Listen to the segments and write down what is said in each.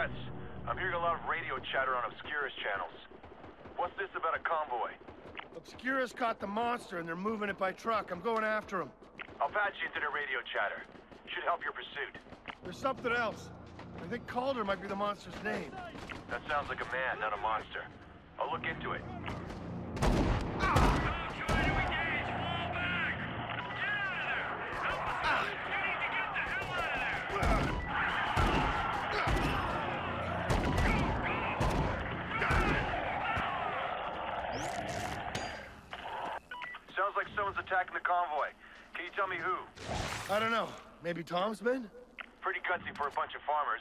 I'm hearing a lot of radio chatter on Obscuris channels. What's this about a convoy? Obscuris caught the monster and they're moving it by truck. I'm going after him. I'll patch you into the radio chatter. Should help your pursuit. There's something else. I think Calder might be the monster's name. That sounds like a man, not a monster. I'll look into it. Sounds like someone's attacking the convoy. Can you tell me who? I don't know. Maybe Tom's men? Pretty gutsy for a bunch of farmers.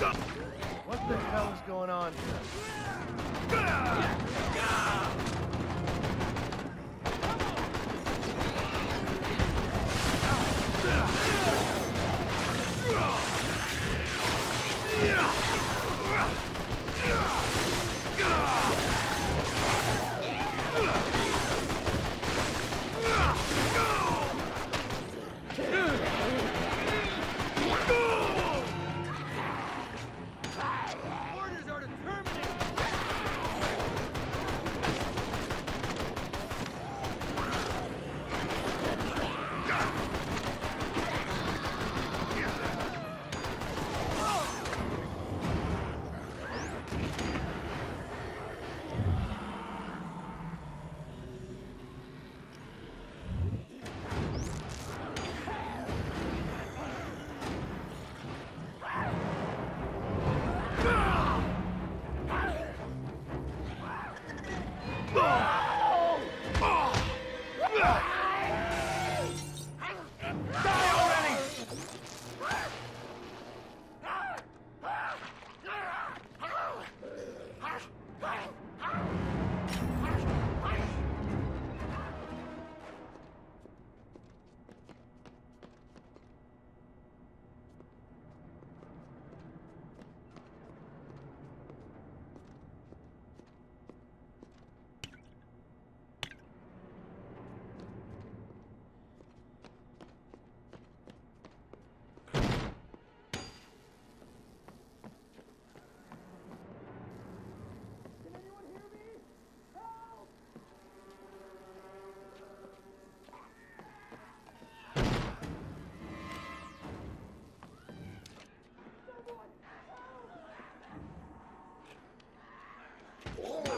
What the hell is going on here? Oh.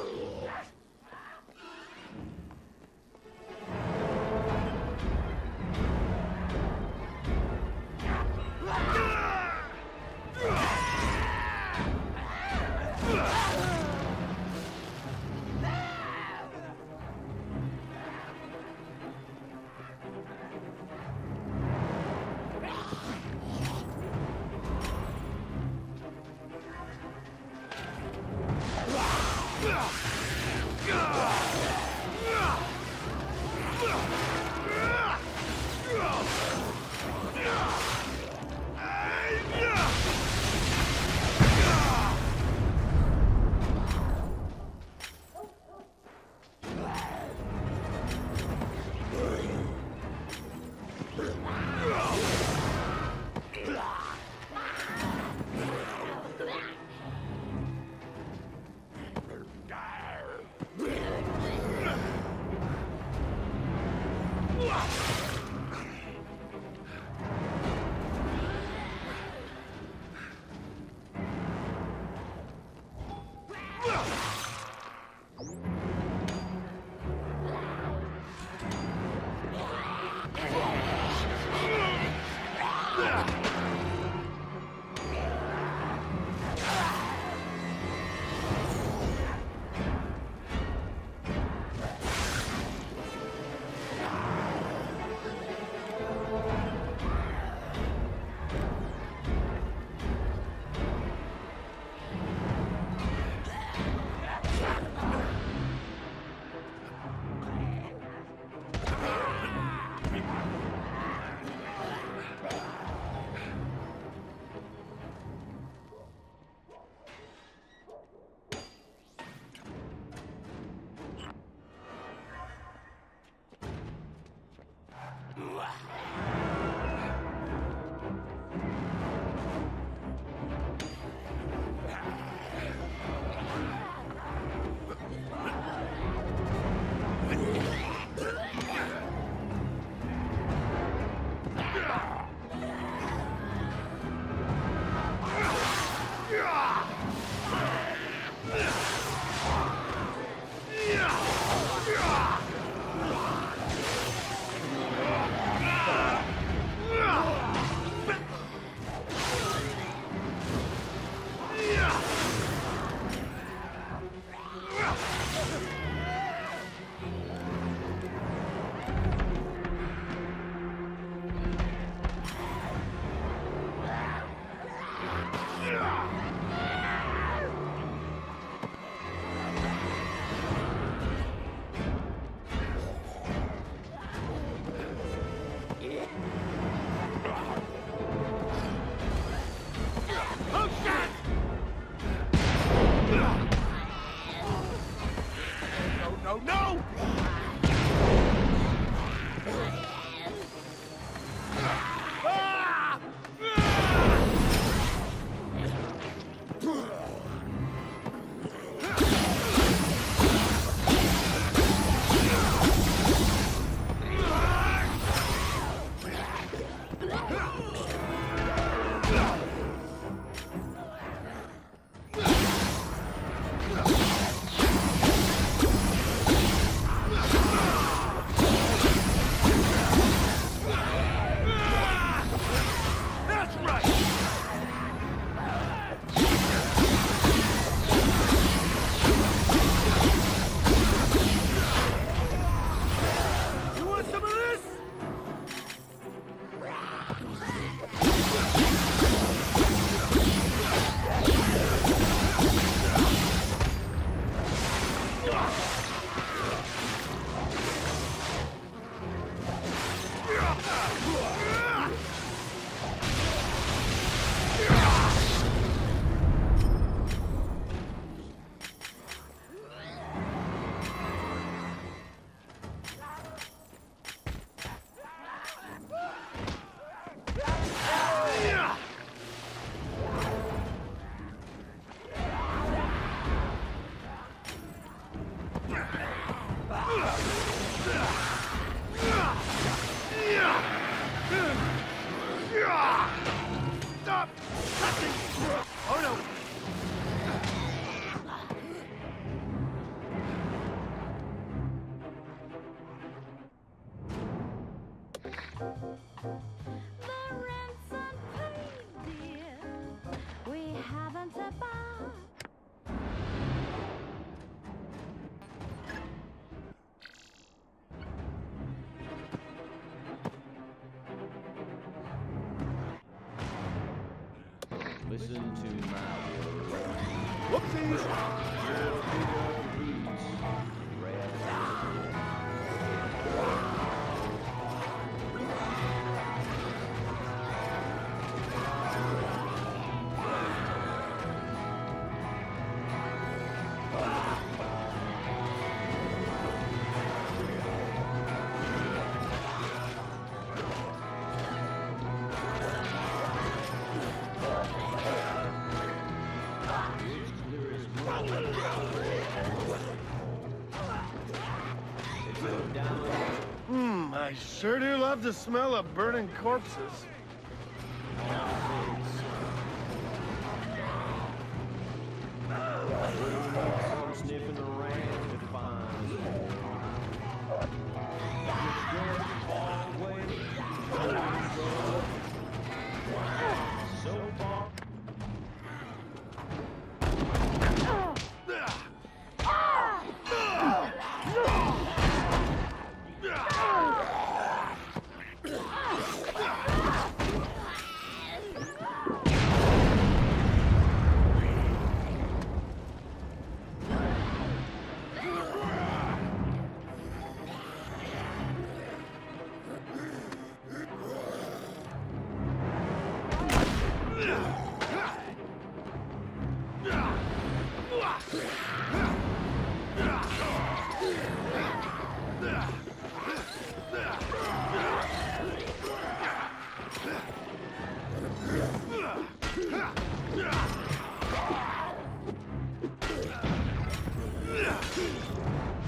Sure do love the smell of burning corpses.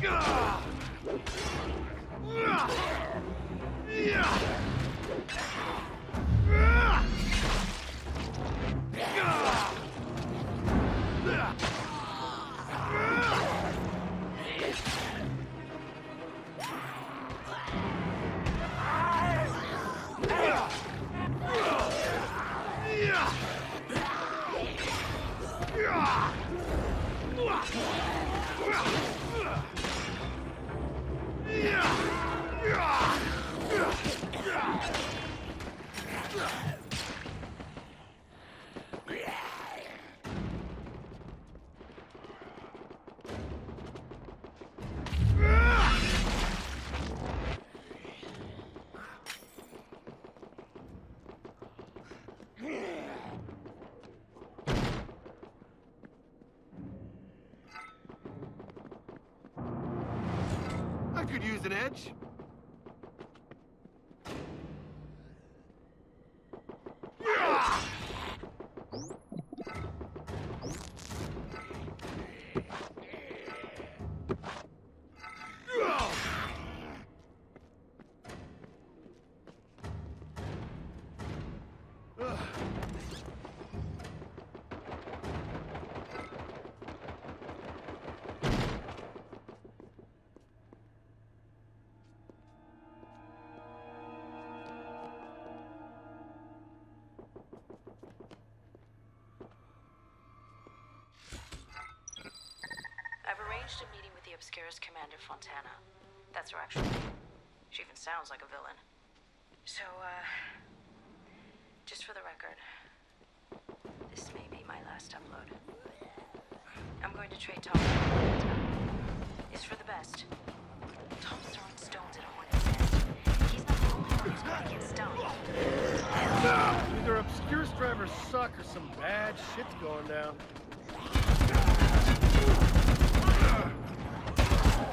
I the Obscuris commander, Fontana. That's her actual name. She even sounds like a villain. So, uh. Just for the record, this may be my last upload. I'm going to trade Tom. It's for the best. Tom's throwing stones at a hornet's nest. He's not the only one who's to get stung. Either Obscuris drivers suck or some bad shit's going down.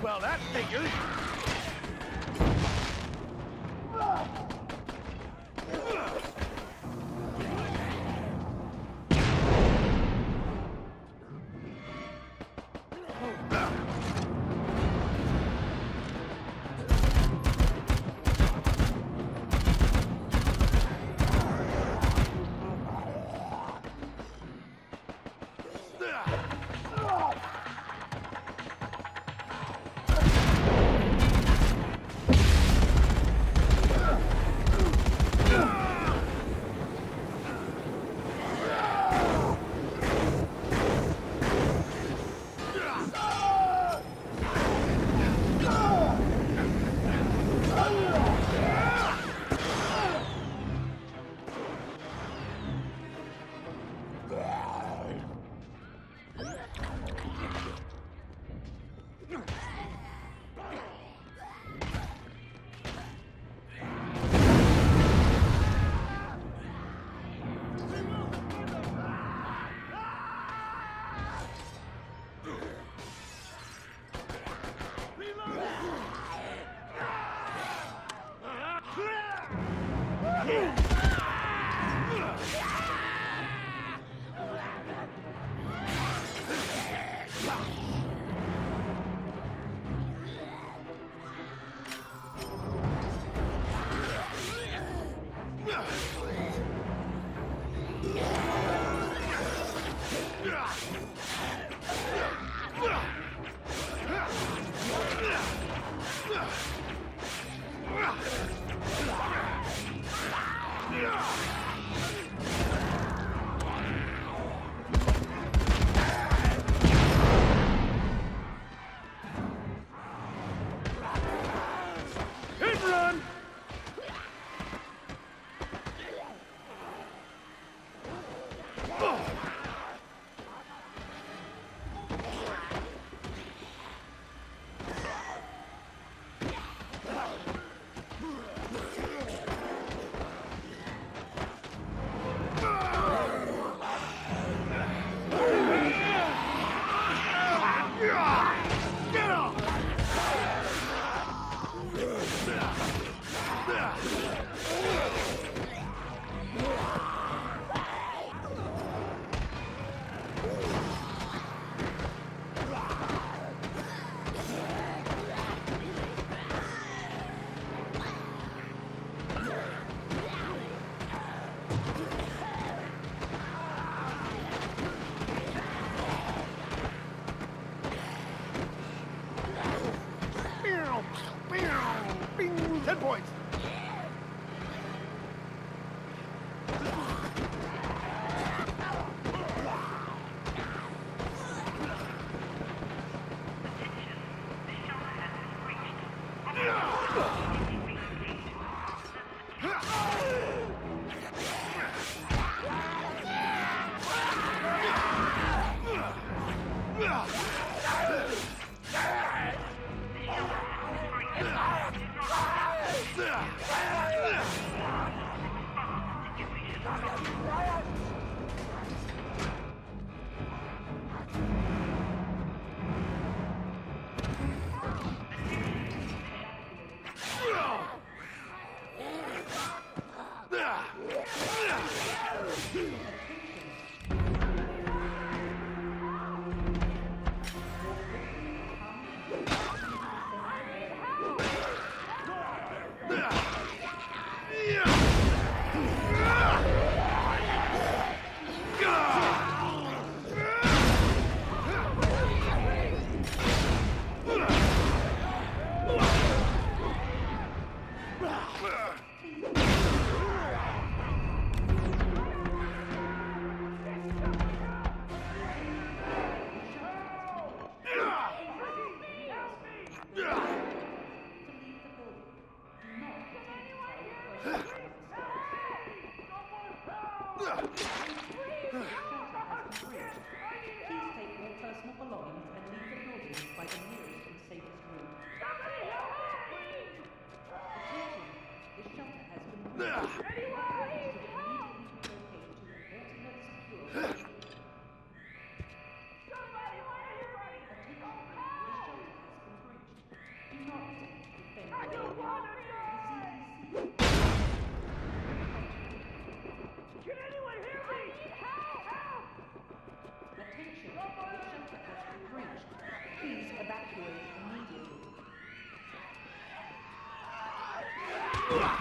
Well, that figures. Ugh!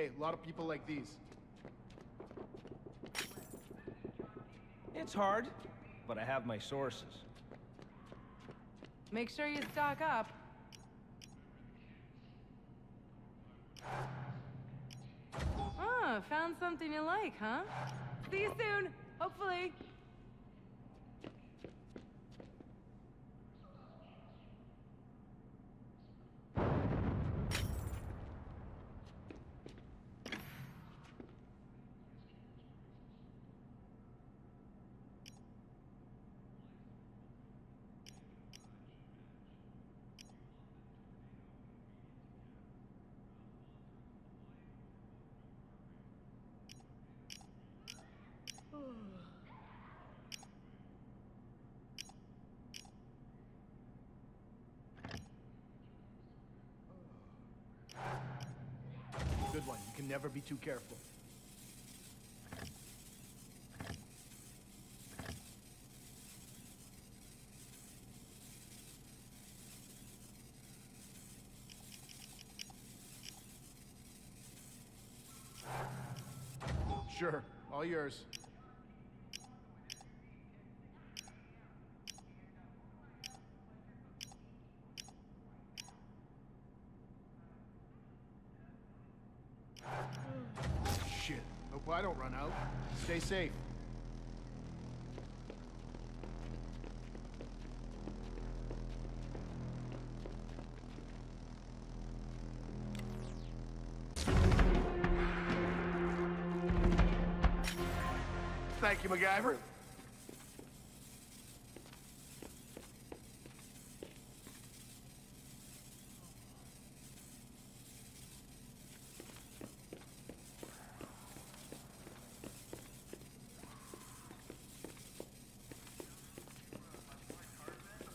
Hey, a lot of people like these. It's hard, but I have my sources. Make sure you stock up. Oh, found something you like, huh? See you soon, hopefully. Never be too careful. Sure, all yours. Shit. Hope I don't run out. Stay safe. Thank you, MacGyver.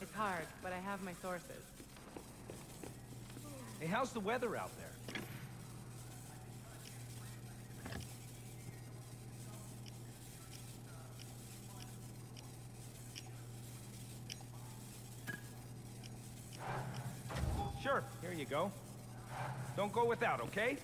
It's hard, but I have my sources. Hey, how's the weather out there? Sure, here you go. Don't go without, okay?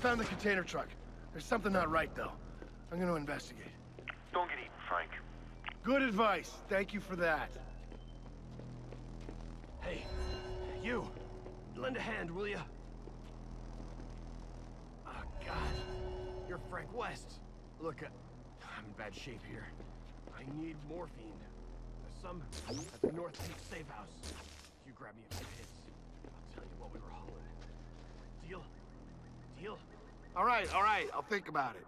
Found the container truck. There's something not right, though. I'm gonna investigate. Don't get eaten, Frank. Good advice. Thank you for that. Hey, you. Lend a hand, will you? Oh, God. You're Frank West. Look, uh, I'm in bad shape here. I need morphine. There's some at the North Peak safe house. You grab me a few hits. I'll tell you what we were hauling. Deal? Deal? All right, all right. I'll think about it.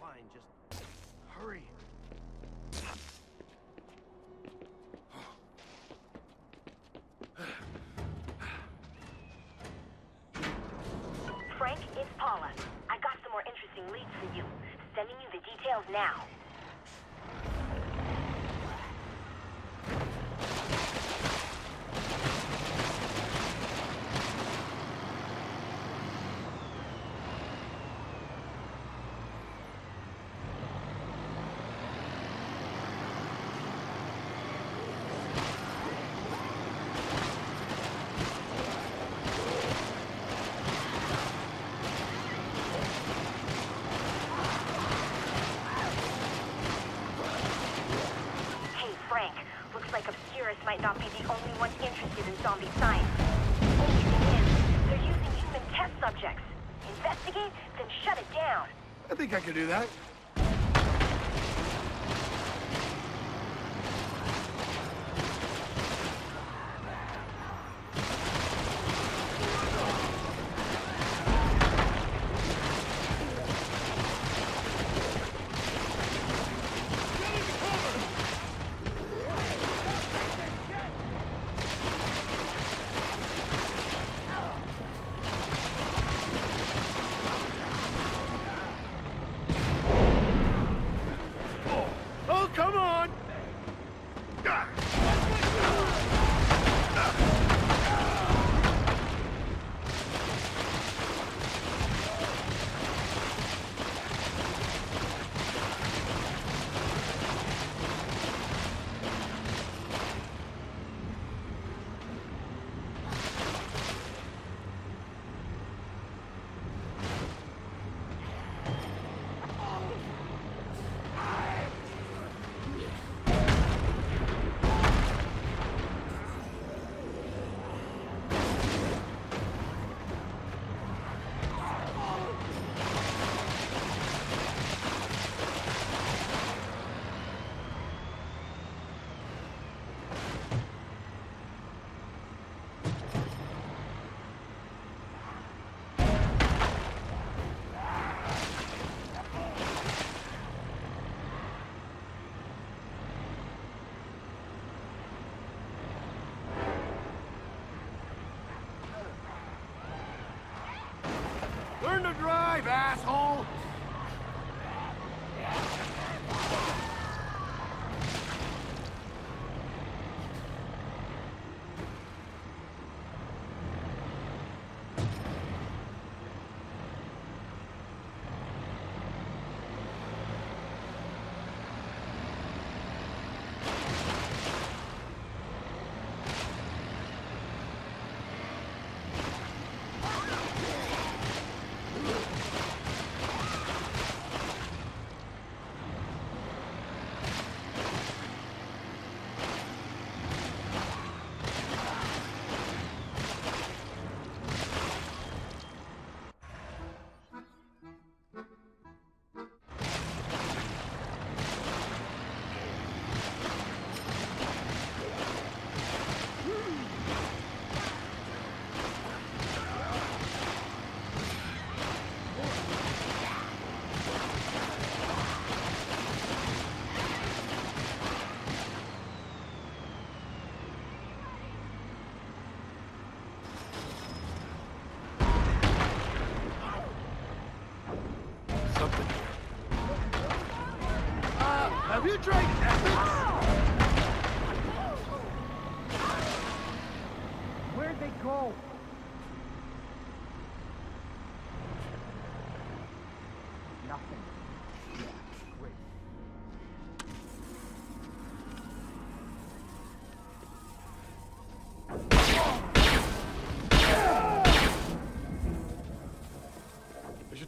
Fine, just hurry. Frank, it's Paula. I got some more interesting leads for you. Sending you the details now. Hey, Frank. Looks like Obscuris might not be the only one interested in zombie science. Only thing is, they're using human test subjects. Investigate, then shut it down. I think I could do that.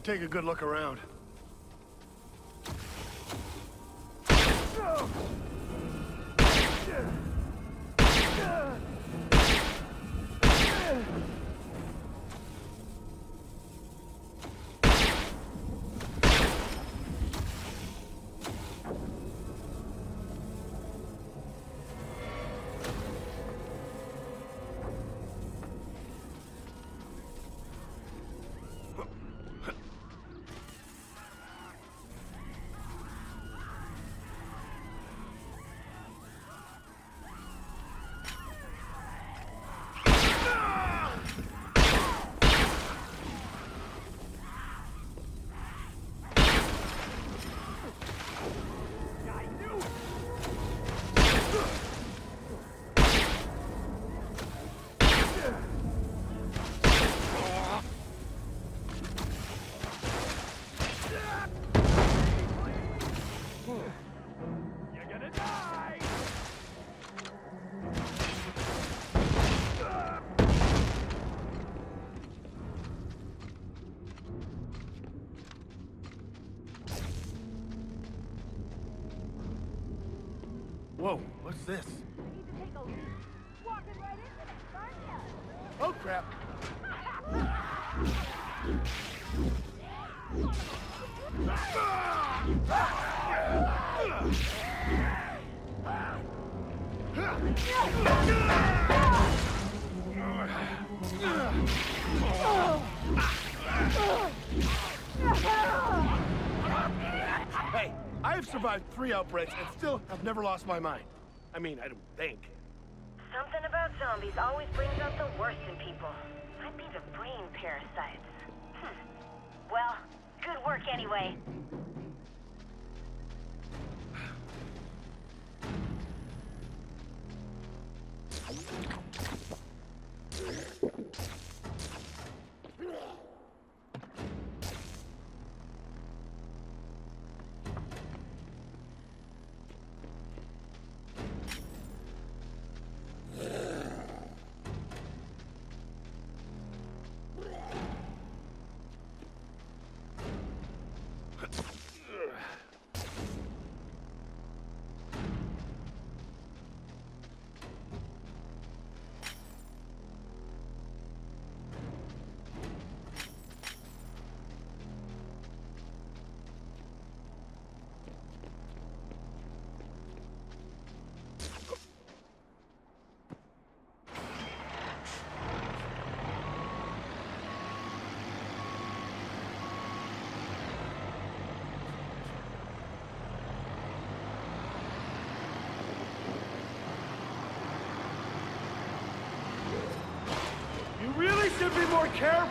Take a good look around. Three outbreaks and still have never lost my mind. I mean, I don't think. Something about zombies always brings out the worst in people. Might be the brain parasites. Hmm. Well, good work anyway.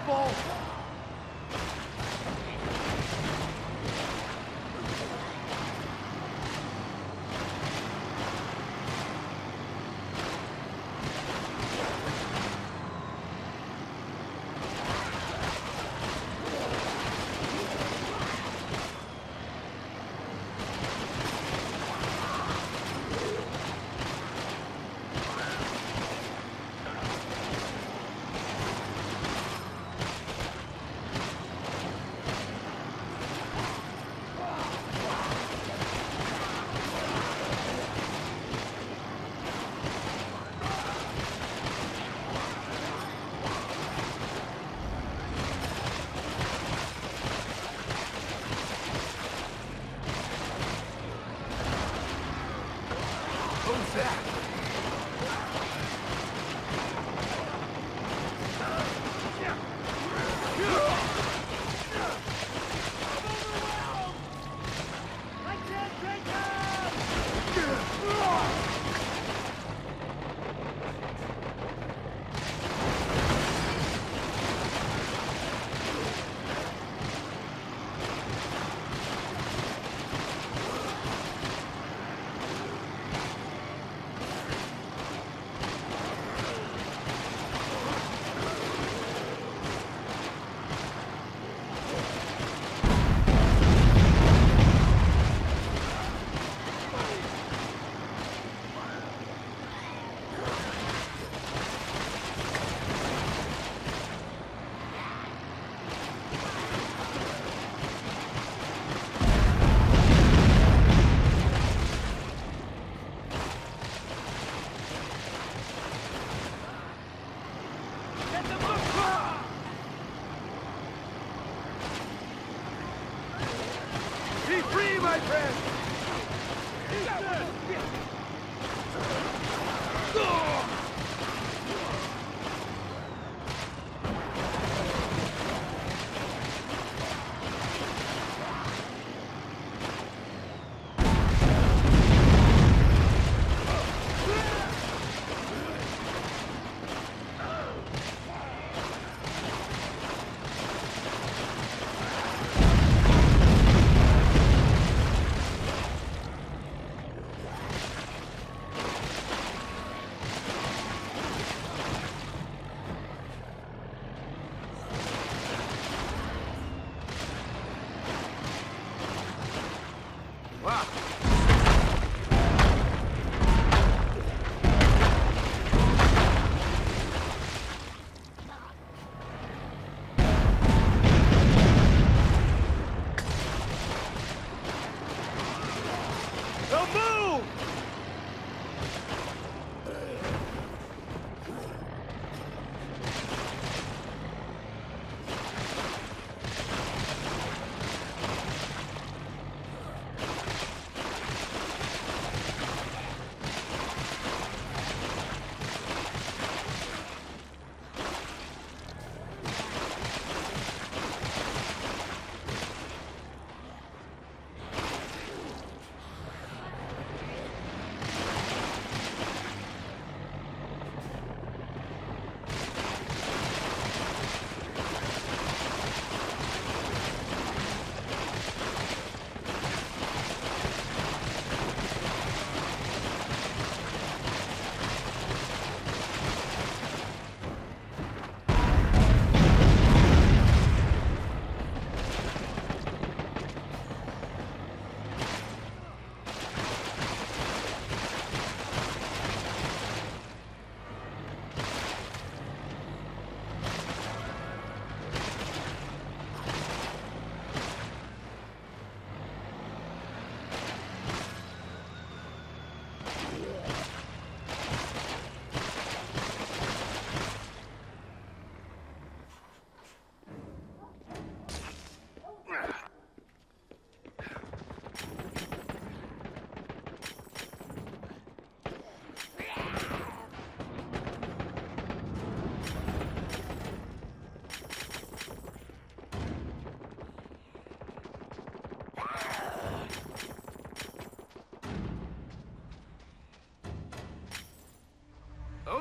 More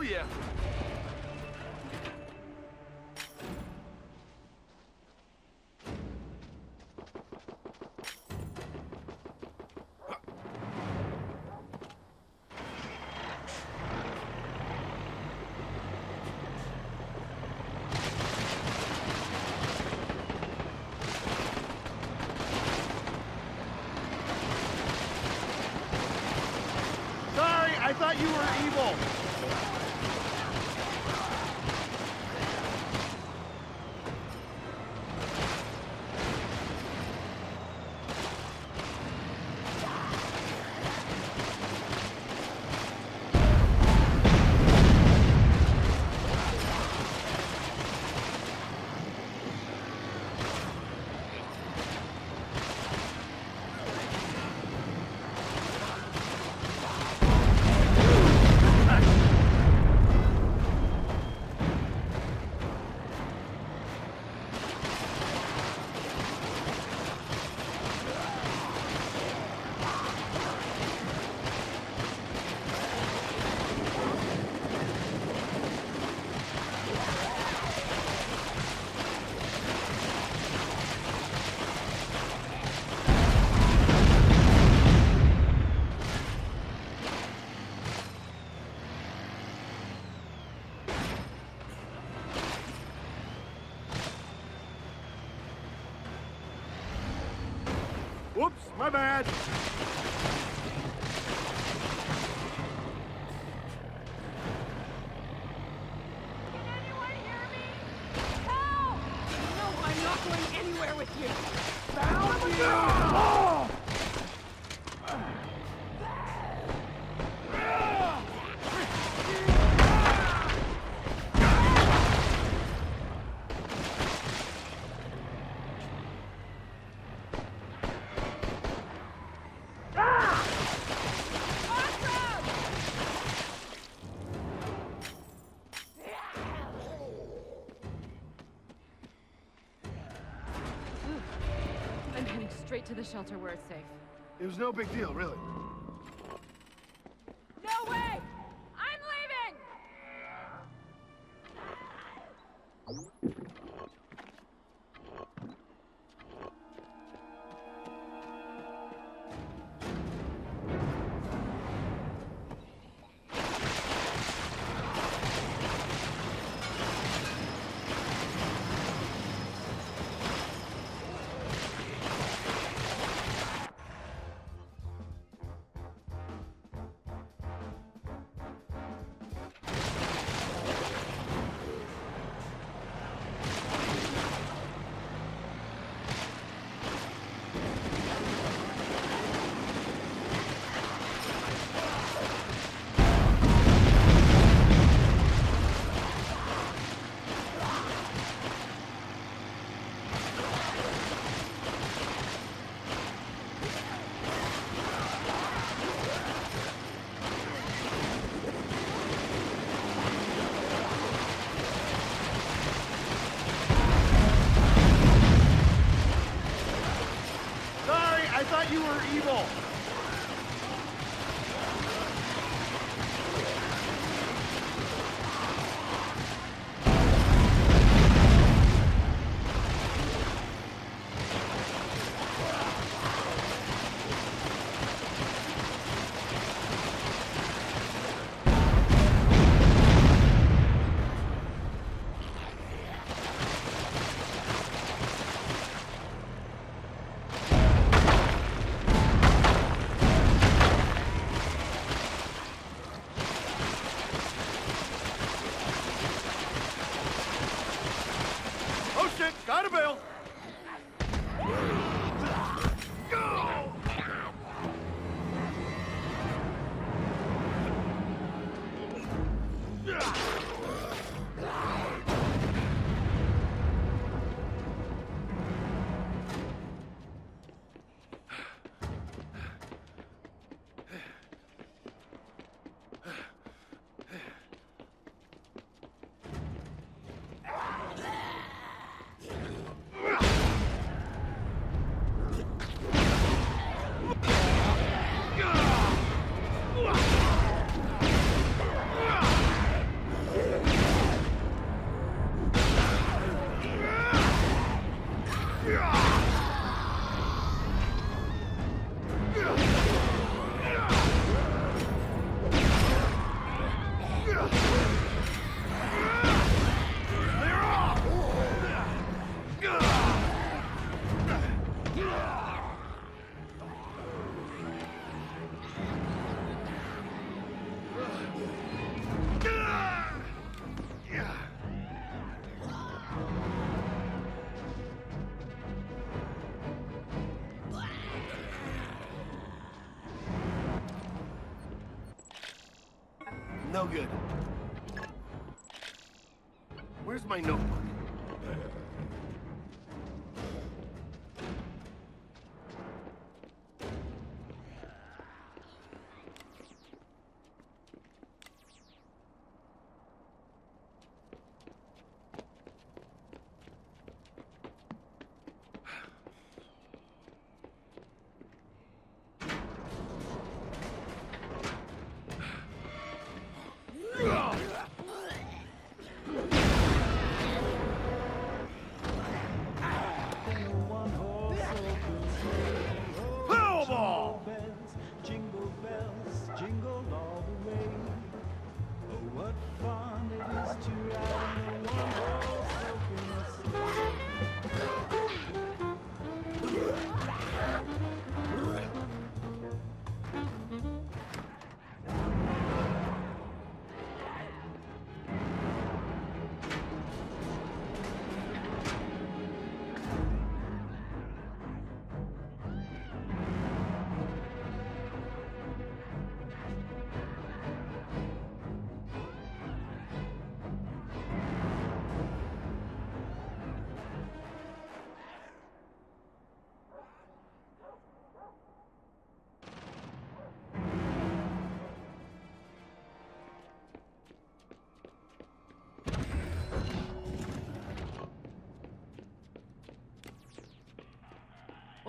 Oh to the shelter where it's safe. It was no big deal, really.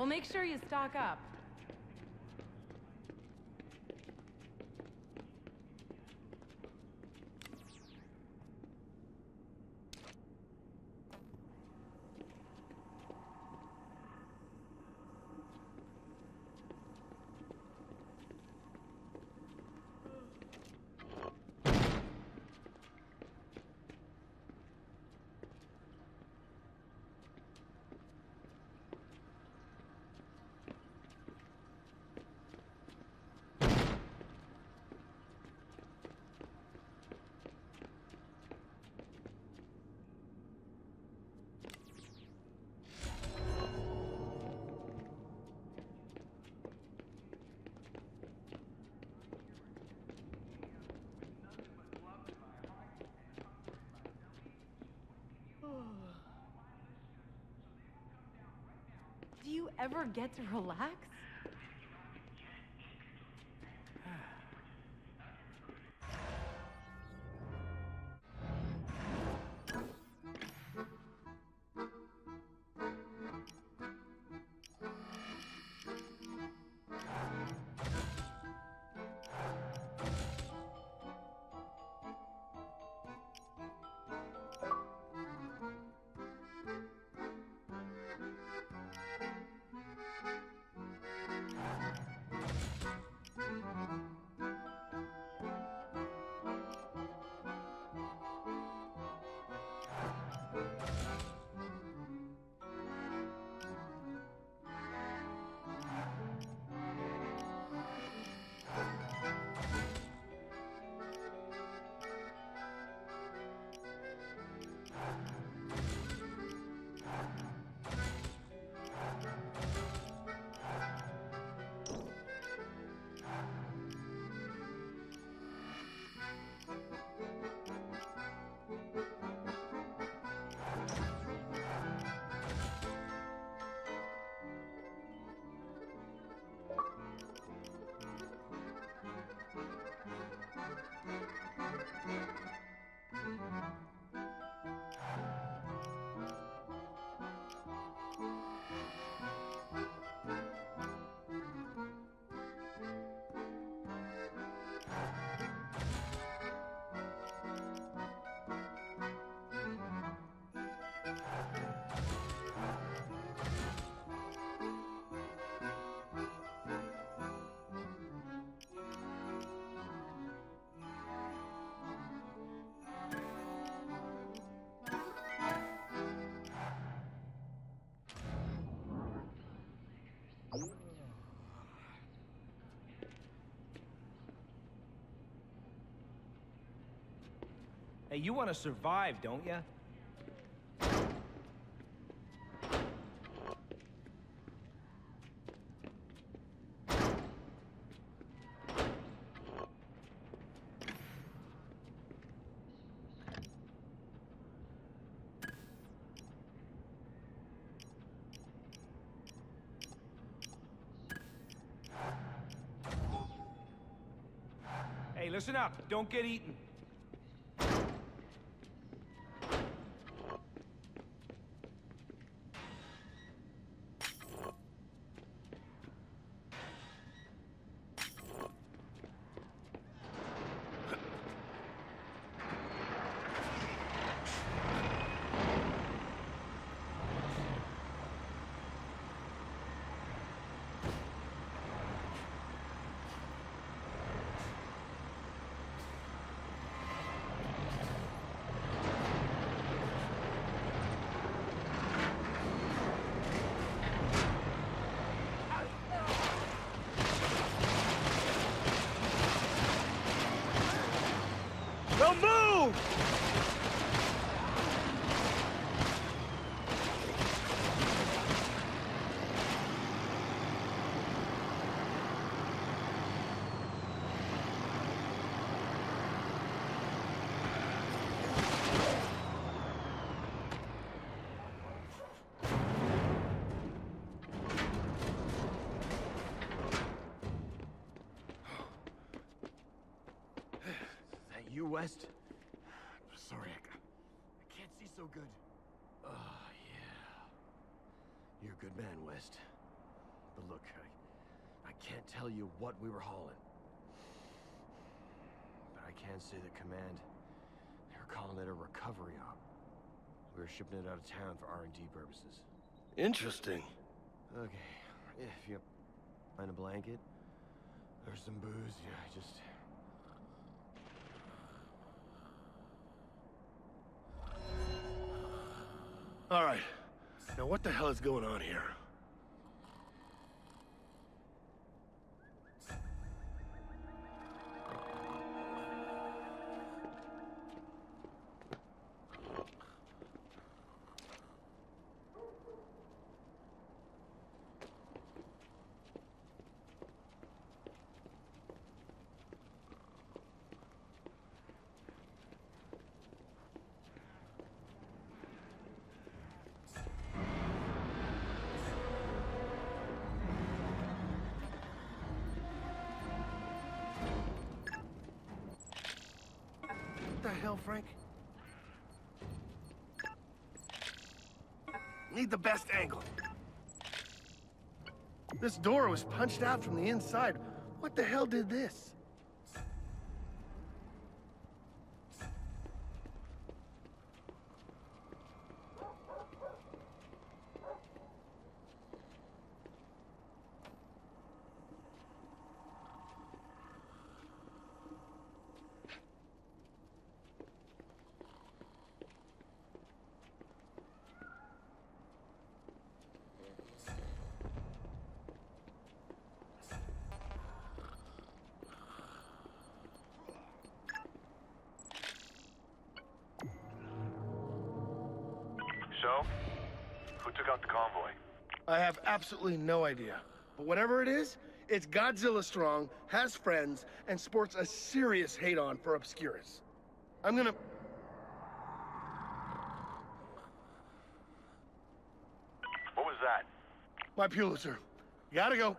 Well, make sure you stock up. Do you ever get to relax? Hey, you want to survive, don't you? Hey, listen up. Don't get eaten. Don't move! West? Sorry, I, I can't see so good. Oh, yeah. You're a good man, West. But look, I, I can't tell you what we were hauling. But I can say that Command, they're calling it a recovery op. We were shipping it out of town for R&D purposes. Interesting. Okay, if you find a blanket, there's some booze, yeah, just... All right. Now, what the hell is going on here? Best angle. This door was punched out from the inside. What the hell did this? So? Who took out the convoy? I have absolutely no idea. But whatever it is, it's Godzilla strong, has friends, and sports a serious hate on for Obscuris. I'm gonna. What was that? My Pulitzer. Gotta go.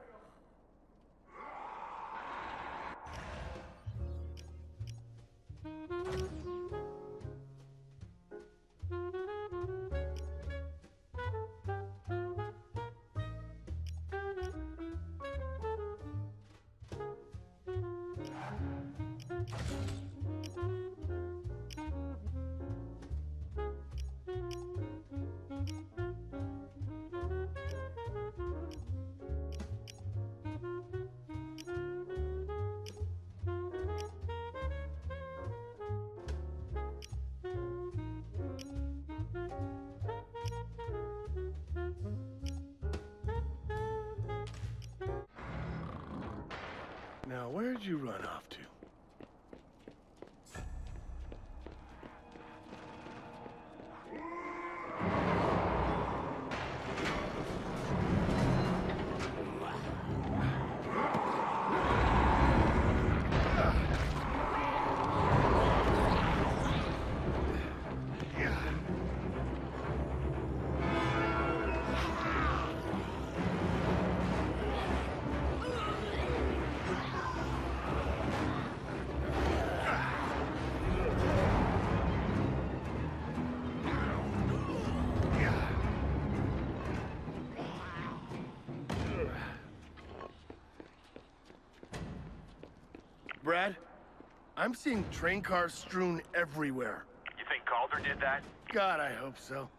You run off to? I'm seeing train cars strewn everywhere. You think Calder did that? God, I hope so.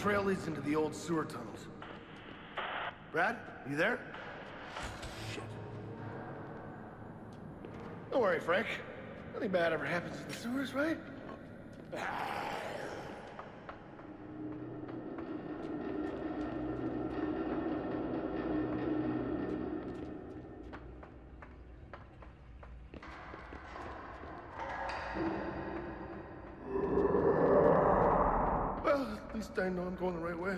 Trail leads into the old sewer tunnels. Brad, you there? Shit. Don't worry, Frank. Nothing bad ever happens in the sewers, right? I know I'm going the right way.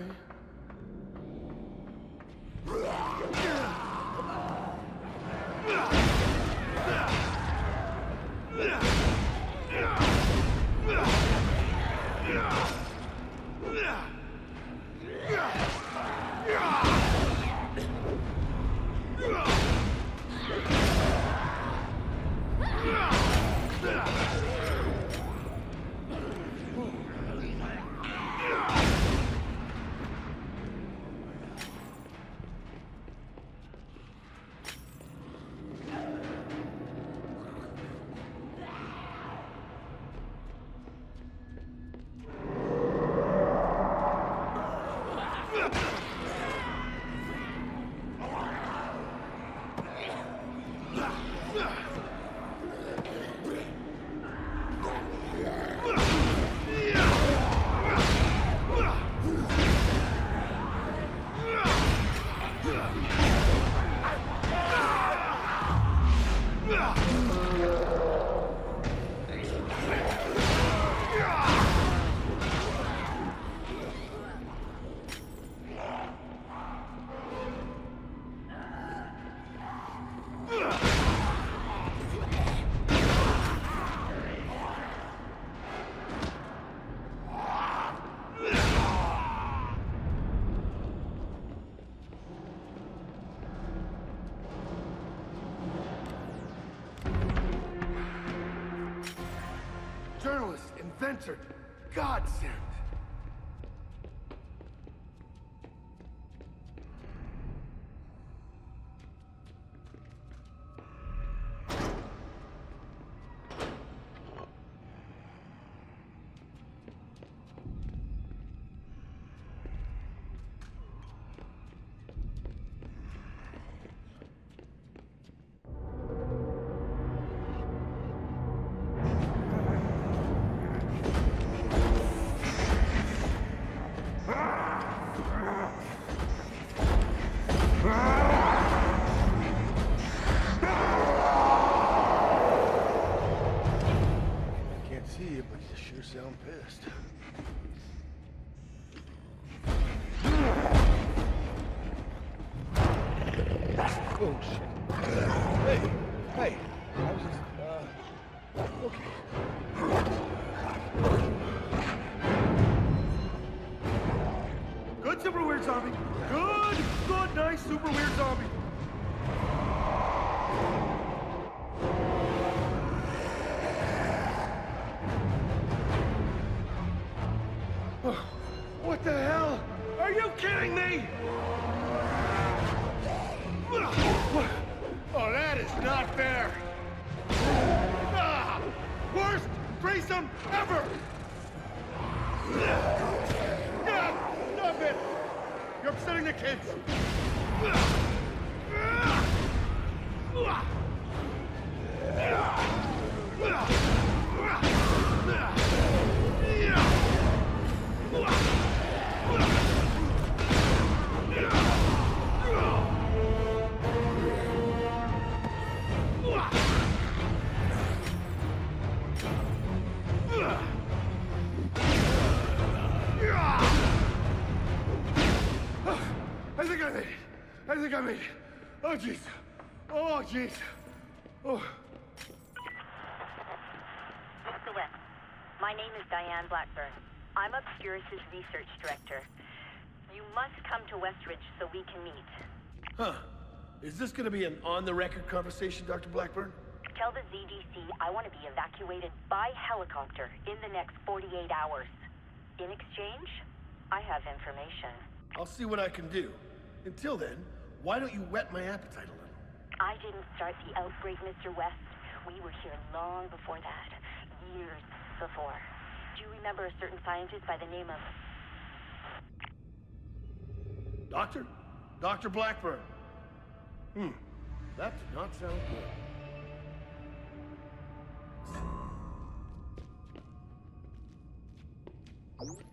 Inventor, super weird Oh, jeez. Oh. Mr. West, my name is Diane Blackburn. I'm Obscuris' research director. You must come to Westridge so we can meet. Huh. Is this gonna be an on-the-record conversation, Dr. Blackburn? Tell the ZDC I want to be evacuated by helicopter in the next 48 hours. In exchange, I have information. I'll see what I can do. Until then, why don't you whet my appetite a little? I didn't start the outbreak, Mr. West. We were here long before that. Years before. Do you remember a certain scientist by the name of... Doctor? Dr. Blackburn. Hmm. That did not sound good. Frank,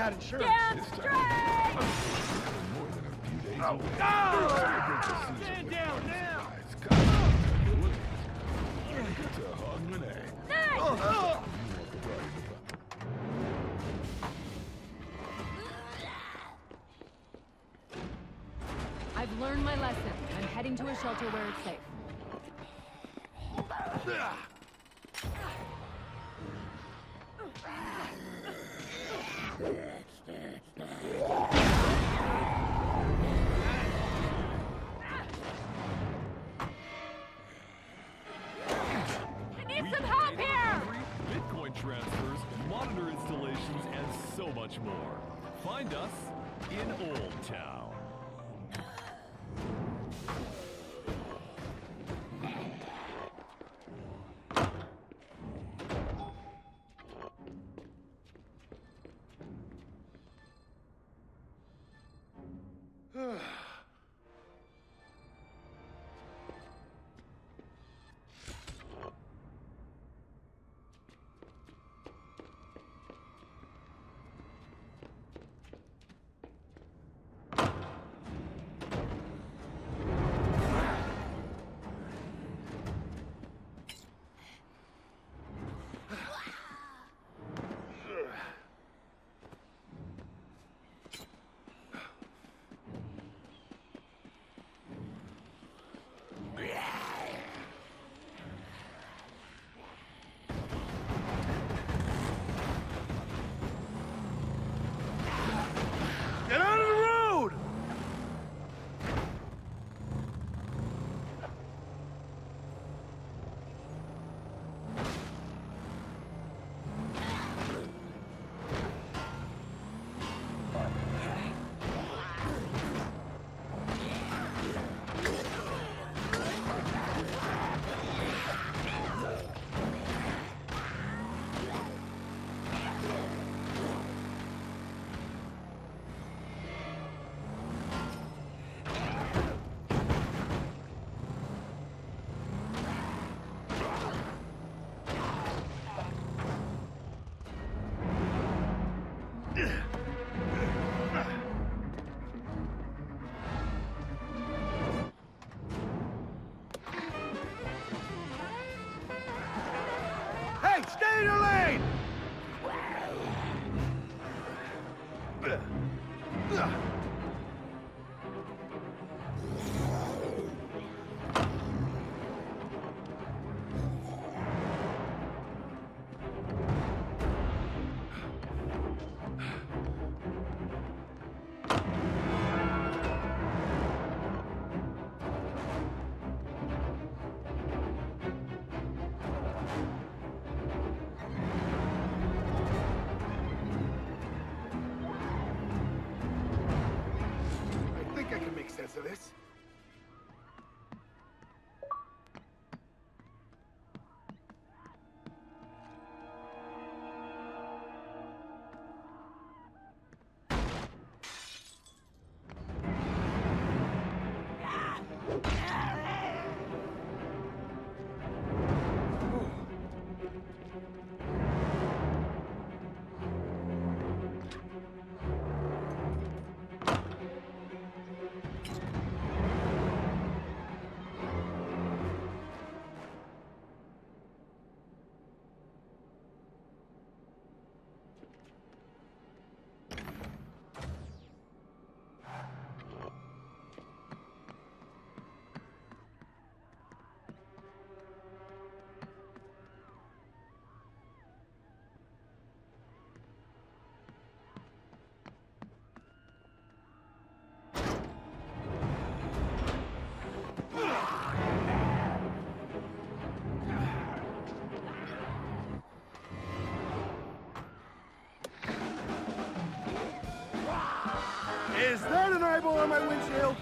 had insurance. On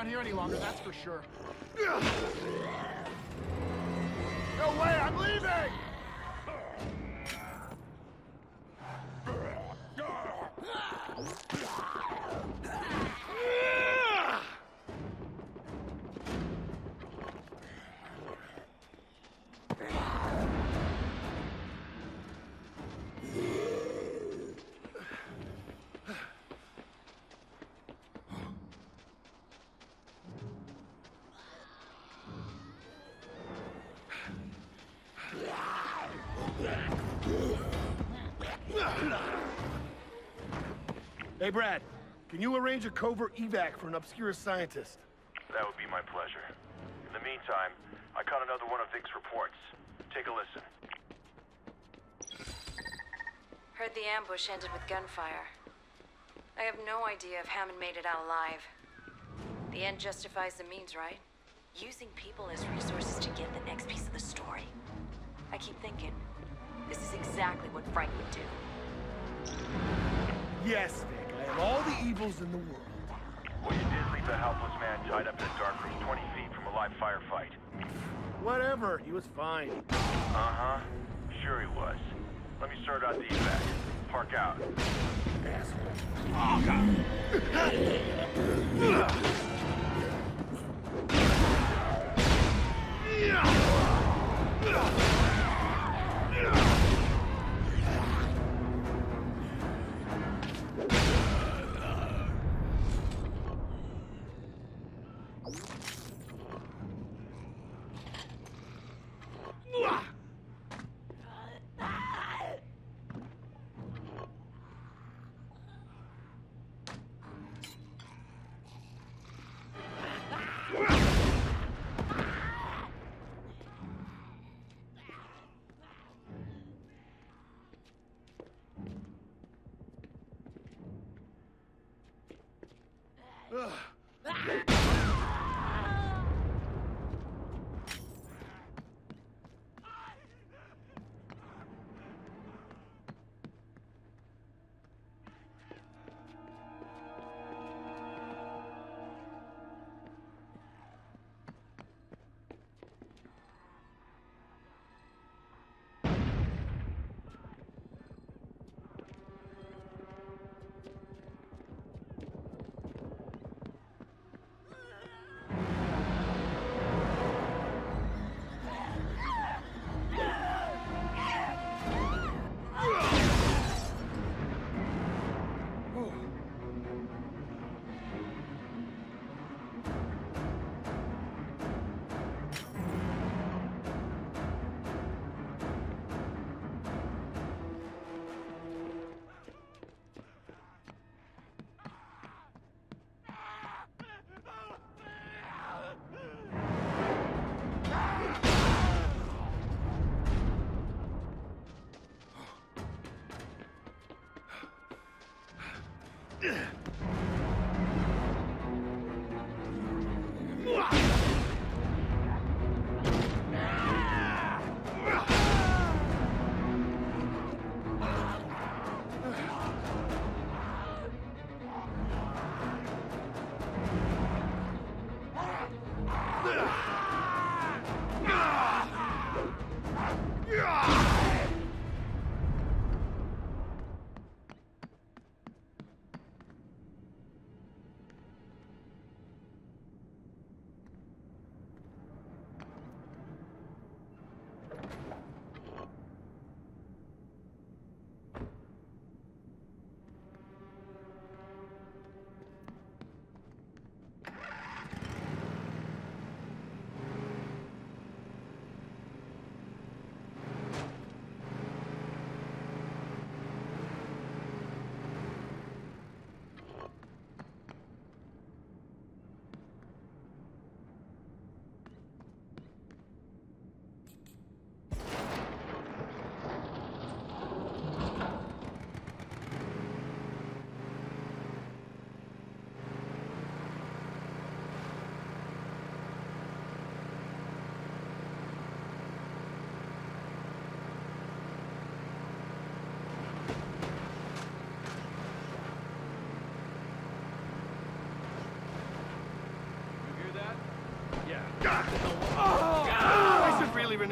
around here any longer, that's Hey, Brad, can you arrange a covert evac for an obscure scientist? That would be my pleasure. In the meantime, I caught another one of Vic's reports. Take a listen. Heard the ambush ended with gunfire. I have no idea if Hammond made it out alive. The end justifies the means, right? Using people as resources to get the next piece of the story. I keep thinking, this is exactly what Frank would do. Yes, Vic, all the evils in the world. Well, you did leave a helpless man tied up in a dark room 20 feet from a live firefight. Whatever, he was fine. Uh-huh. Sure he was. Let me sort out the evac. Park out. Asshole. Oh, God. Yeah.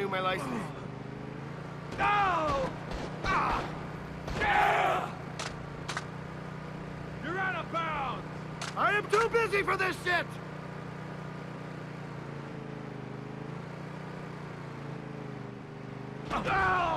Renew my license. No! Ah! Yeah! You're out of bounds! I am too busy for this shit! Ah! Ah!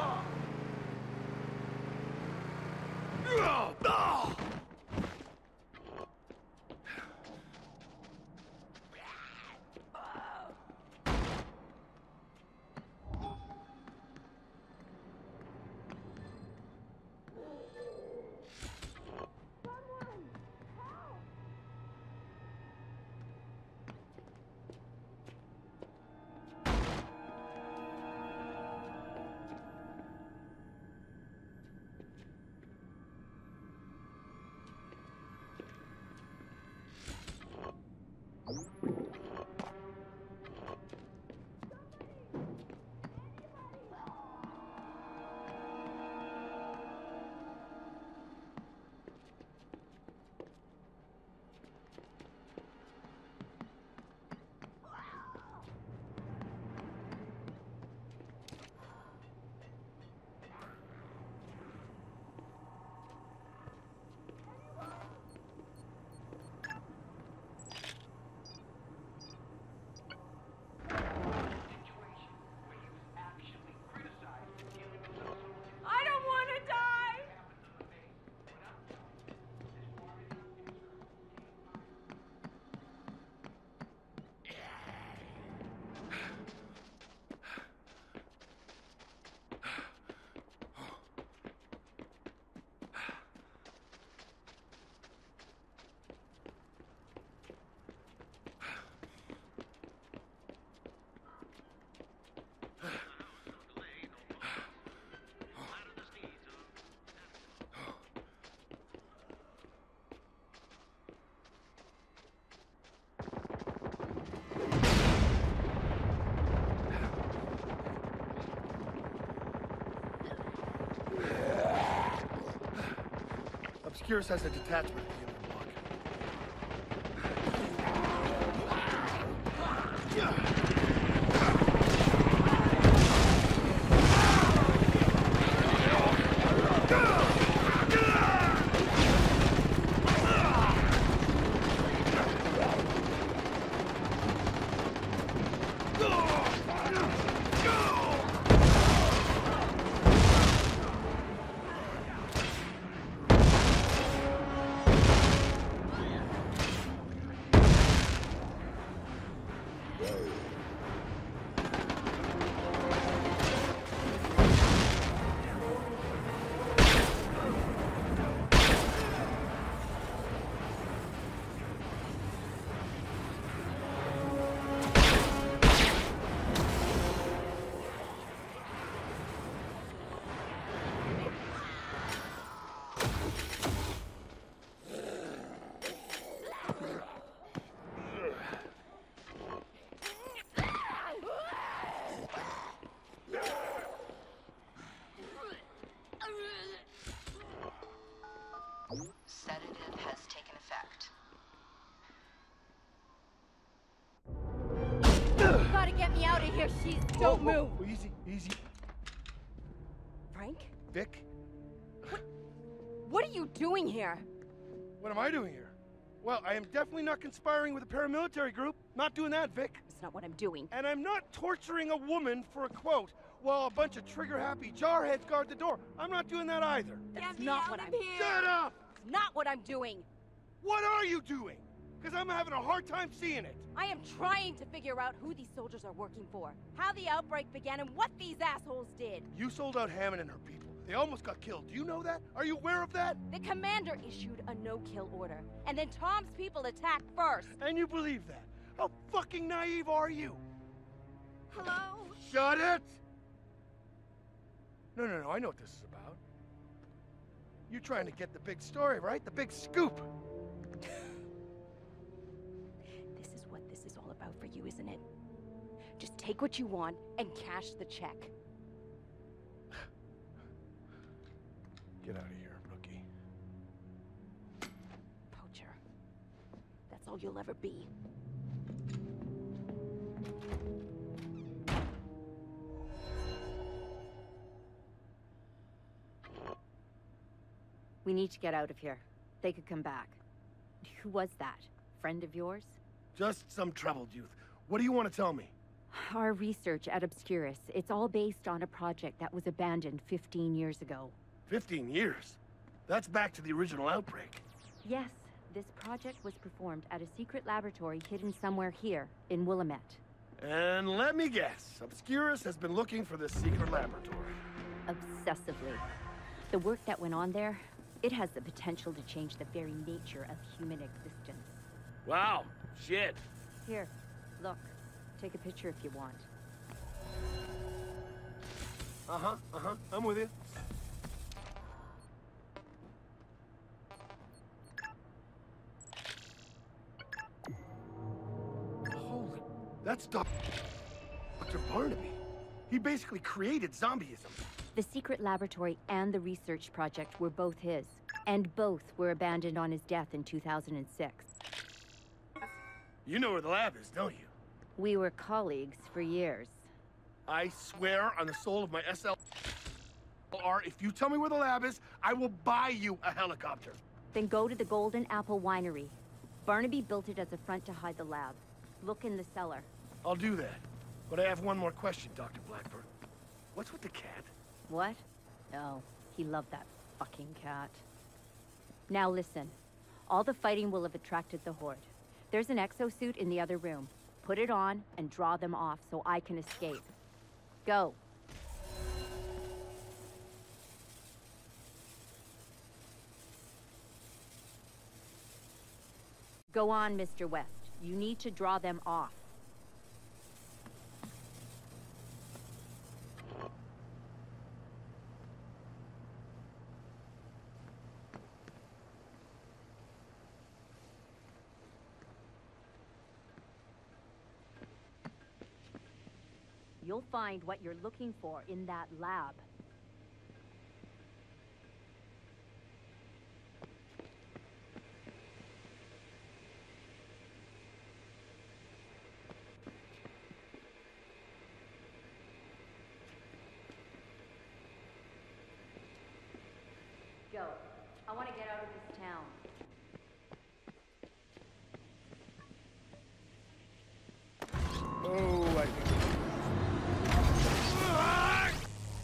Obscuris has a detachment get me out of here, she's. Whoa, Don't whoa, move! Easy, easy. Frank? Vic, What are you doing here? what am I doing here? Well, I am definitely not conspiring with a paramilitary group. Not doing that, Vic. It's not what I'm doing. And I'm not torturing a woman for a quote while a bunch of trigger-happy jarheads guard the door. I'm not doing that either. That's not what I'm Shut up! It's not what I'm doing. What are you doing? Because I'm having a hard time seeing it. I am trying to figure out who these soldiers are working for, how the outbreak began, and what these assholes did. You sold out Hammond and her people. They almost got killed. Do you know that? Are you aware of that? The commander issued a no-kill order, and then Tom's people attacked first. And you believe that? How fucking naive are you? Hello? Shut it! No, no, no, I know what this is about. You're trying to get the big story, right? The big scoop. for you, isn't it? Just take what you want and cash the check. Get out of here, rookie. Poacher. That's all you'll ever be. We need to get out of here. They could come back. Who was that? Friend of yours? Just some troubled youth. What do you want to tell me? Our research at Obscuris, it's all based on a project that was abandoned 15 years ago. 15 years? That's back to the original outbreak. Yes, this project was performed at a secret laboratory hidden somewhere here, in Willamette. And let me guess, Obscuris has been looking for this secret laboratory. Obsessively. The work that went on there, it has the potential to change the very nature of human existence. Wow, shit. Here, look. Take a picture if you want. Uh-huh, uh-huh, I'm with you. Holy, that's Doc- Dr. Barnaby. He basically created zombieism. The secret laboratory and the research project were both his, and both were abandoned on his death in 2006. You know where the lab is, don't you? We were colleagues for years. I swear on the soul of my SLR, if you tell me where the lab is, I will buy you a helicopter. Then go to the Golden Apple Winery. Barnaby built it as a front to hide the lab. Look in the cellar. I'll do that. But I have one more question, Dr. Blackburn. What's with the cat? What? Oh, he loved that fucking cat. Now listen. All the fighting will have attracted the Horde. There's an exosuit in the other room. Put it on and draw them off so I can escape. Go. Go on, Mr. West. You need to draw them off. You'll find what you're looking for in that lab. Go. I want to get out of this town. Oh, I think.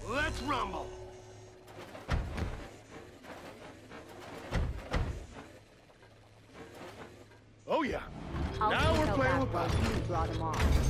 Let's rumble. Oh yeah. I'll now we're playing with you draw them off.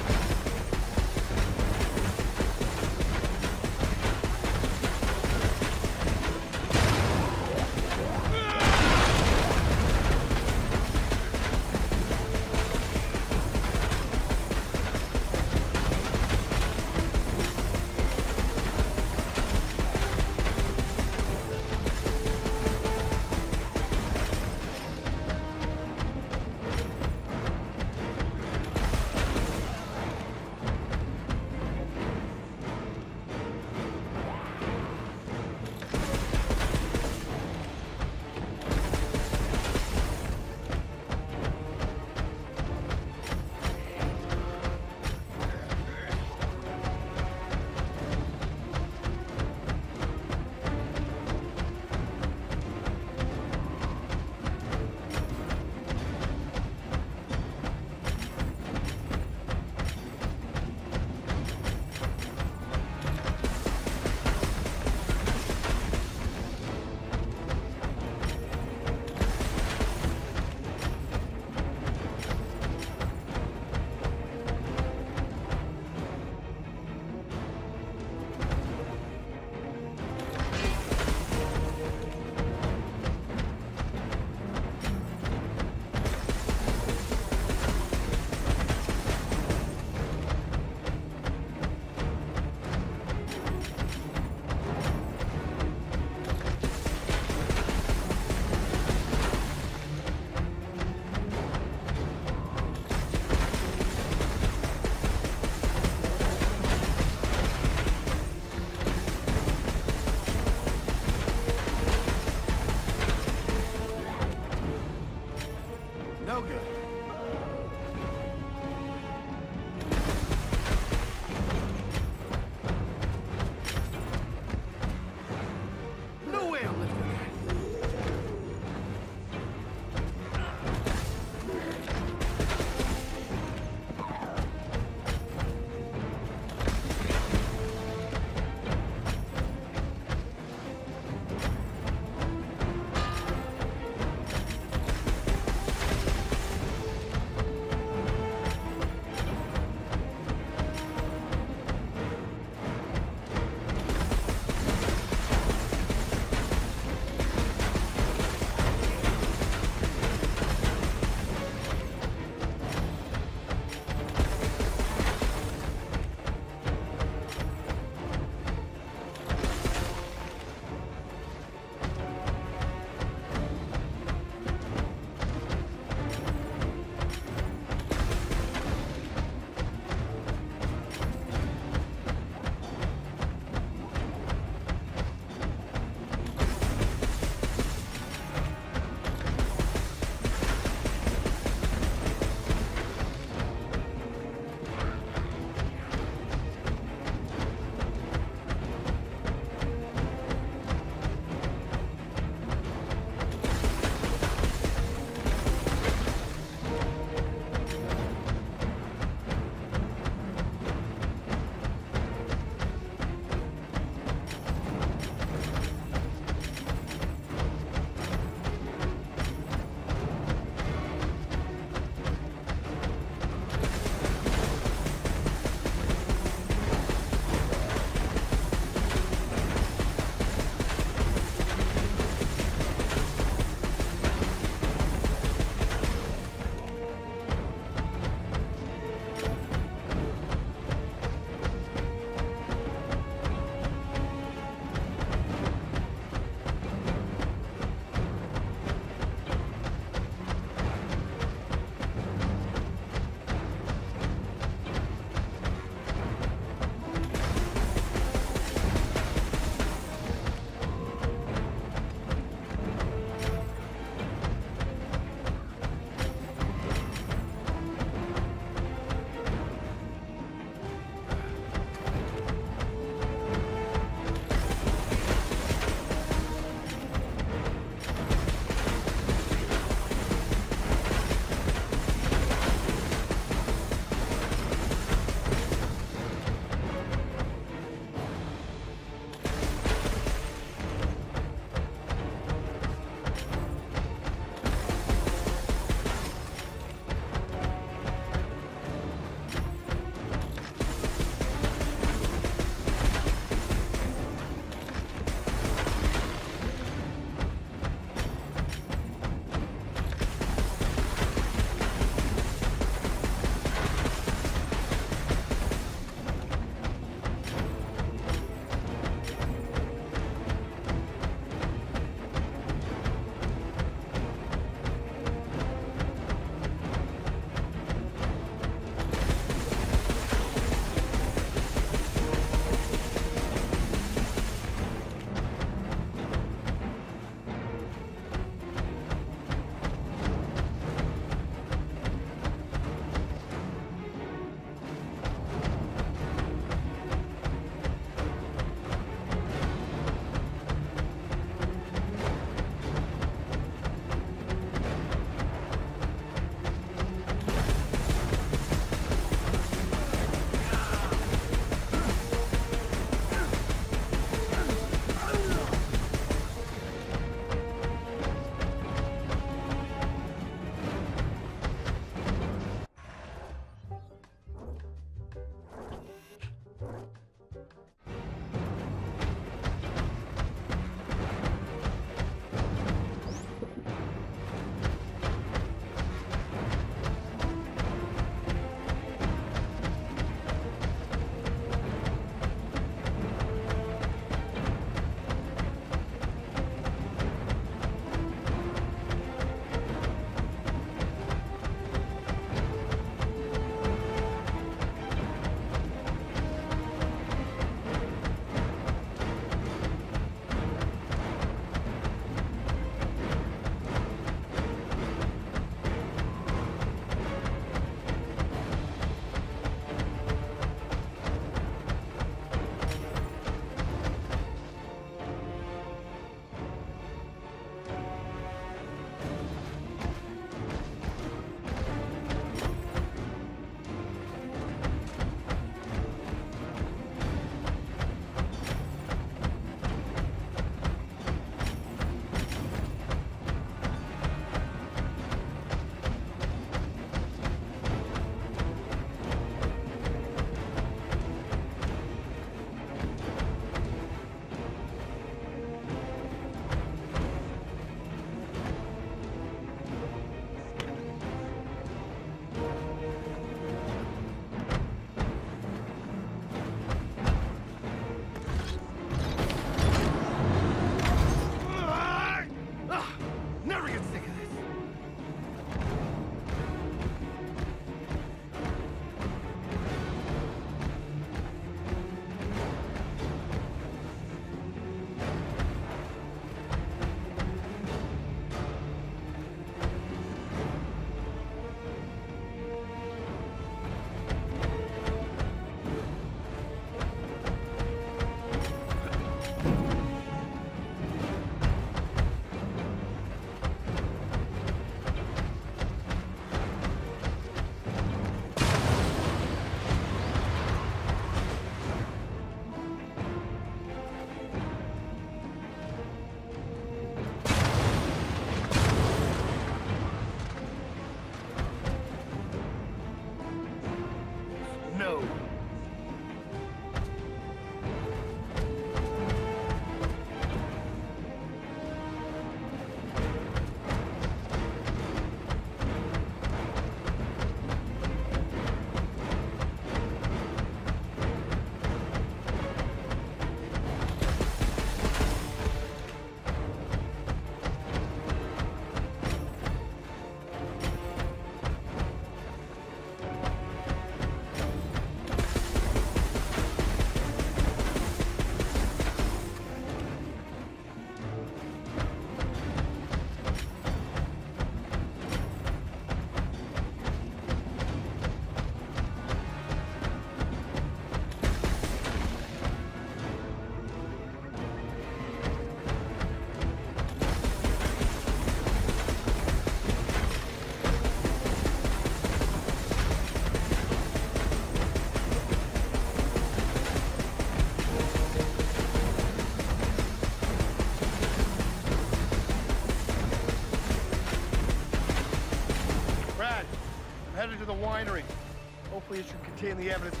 Contain the evidence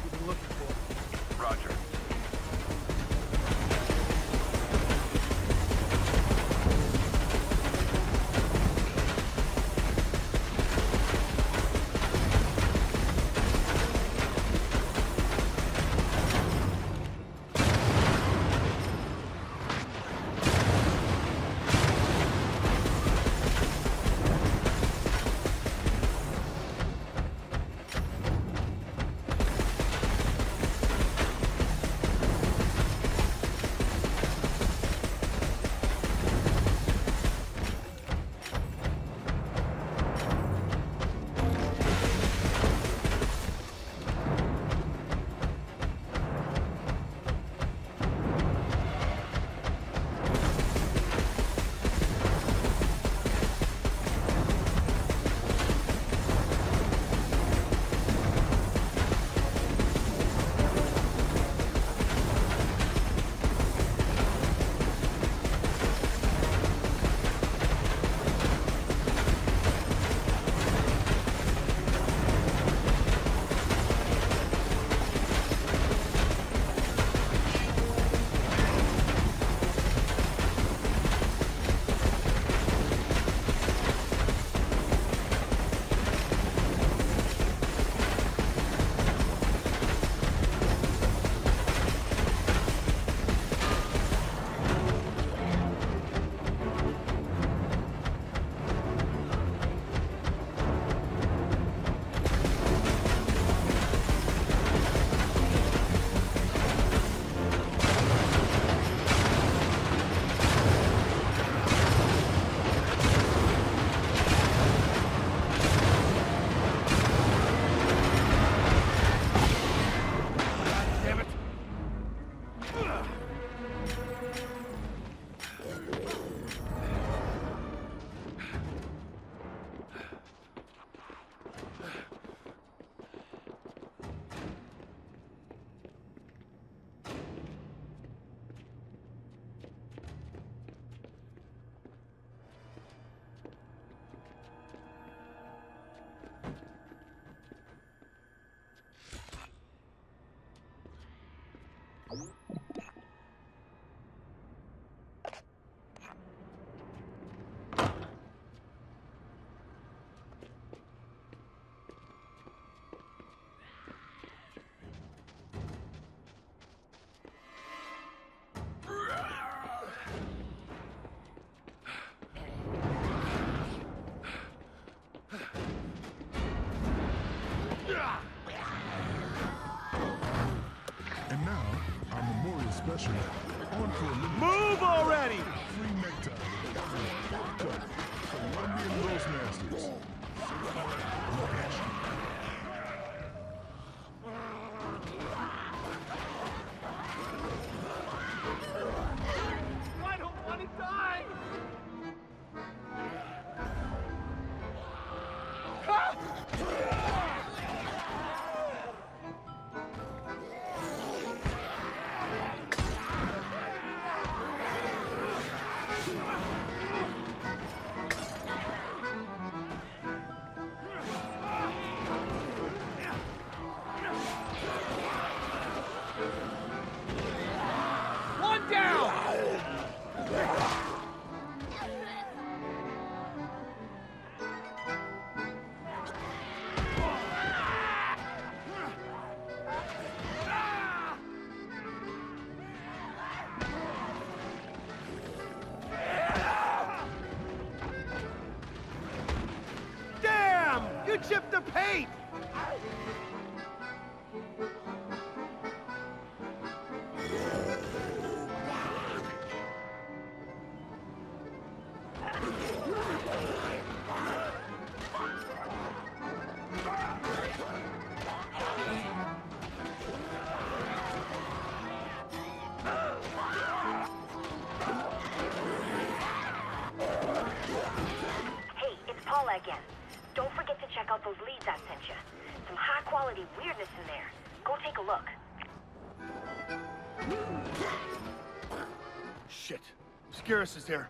Garrus is here.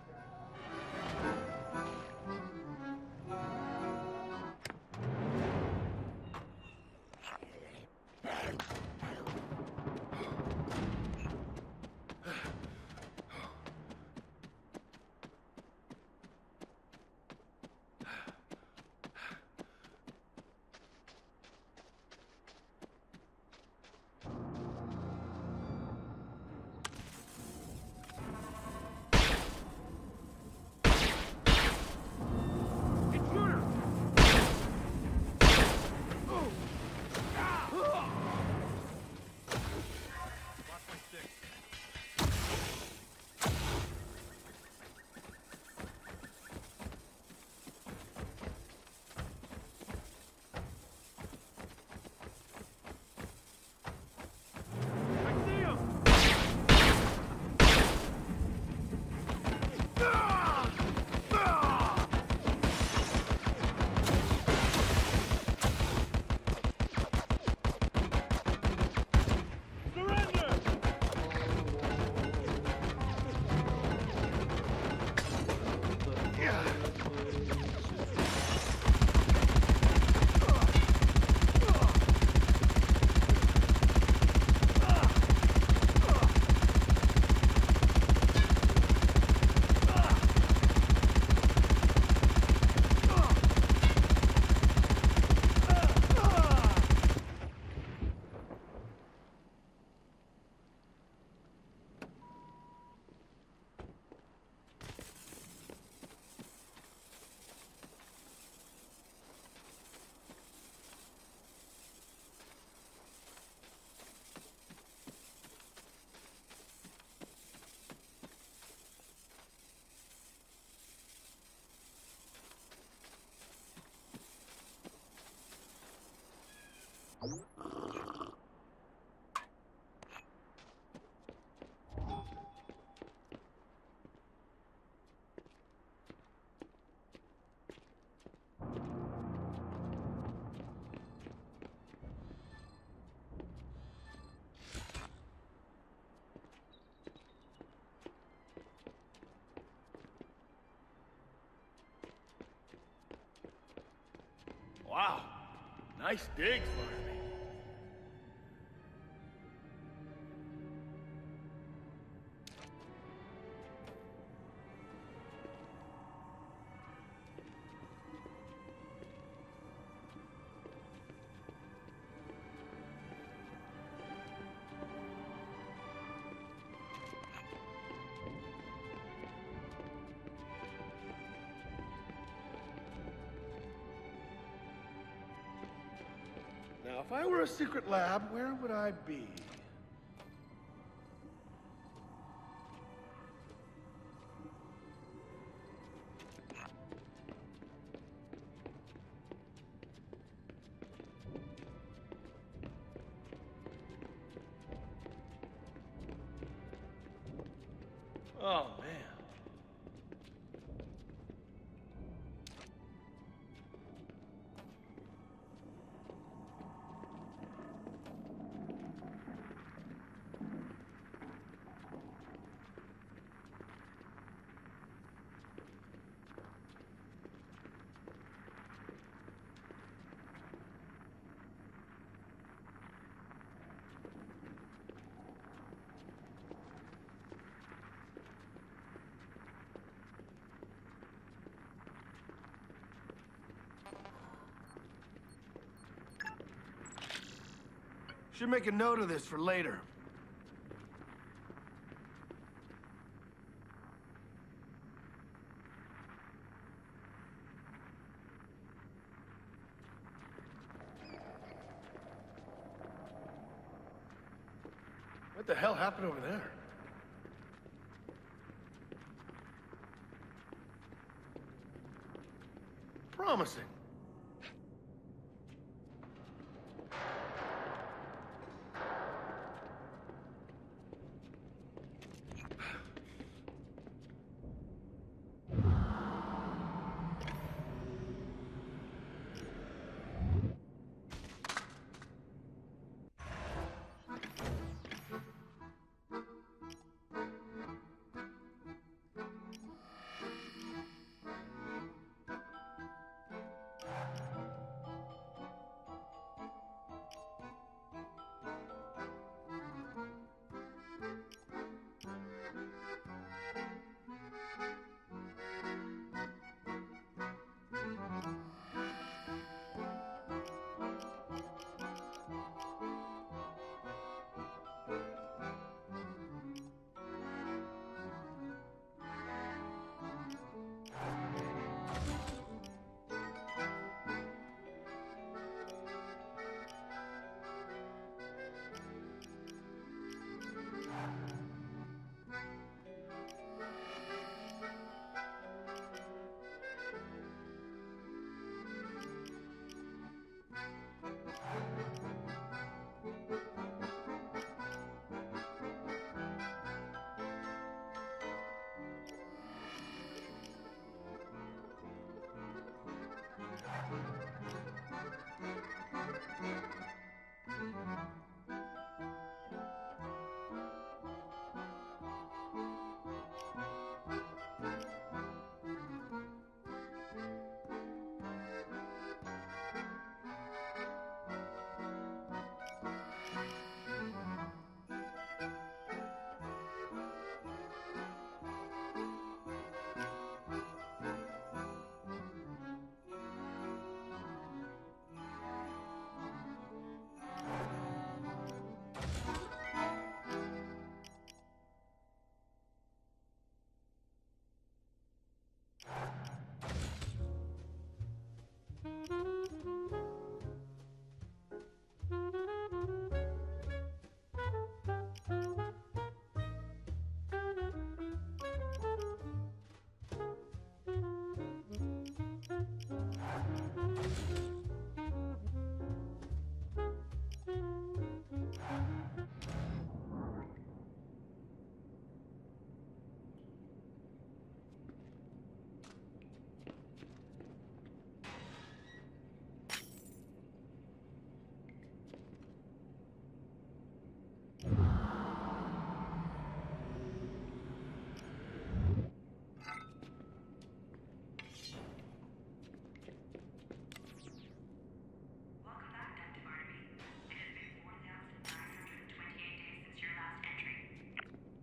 Wow. Nice digs, Fireman. were a secret lab, where would I be? Should make a note of this for later. What the hell happened over there? Promising.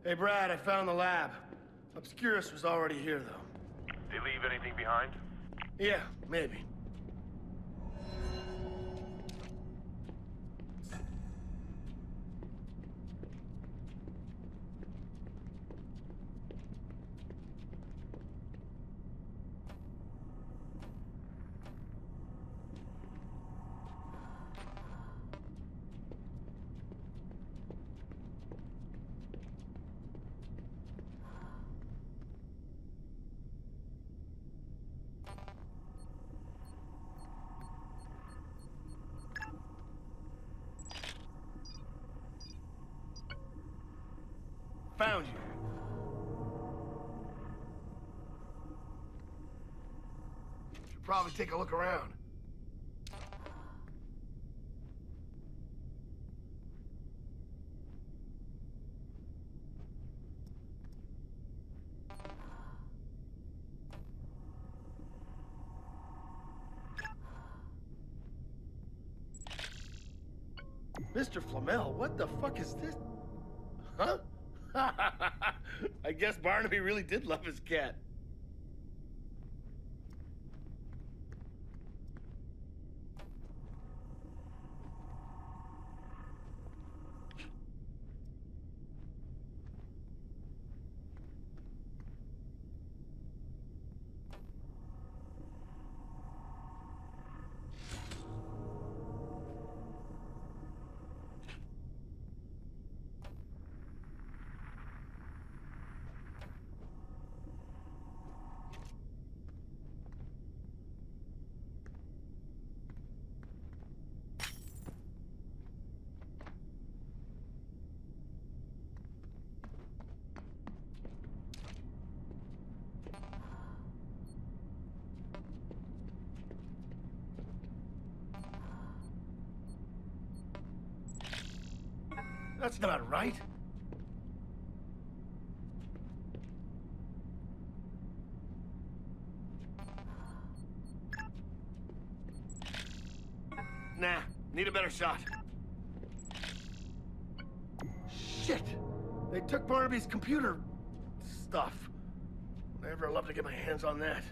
Hey, Brad, I found the lab. Obscuris was already here, though. Did they leave anything behind? Yeah, maybe. Probably take a look around. Mr. Flamel, what the fuck is this? Huh? I guess Barnaby really did love his cat. That's not right. Nah, need a better shot. Shit! They took Barnaby's computer stuff. I'd ever love to get my hands on that.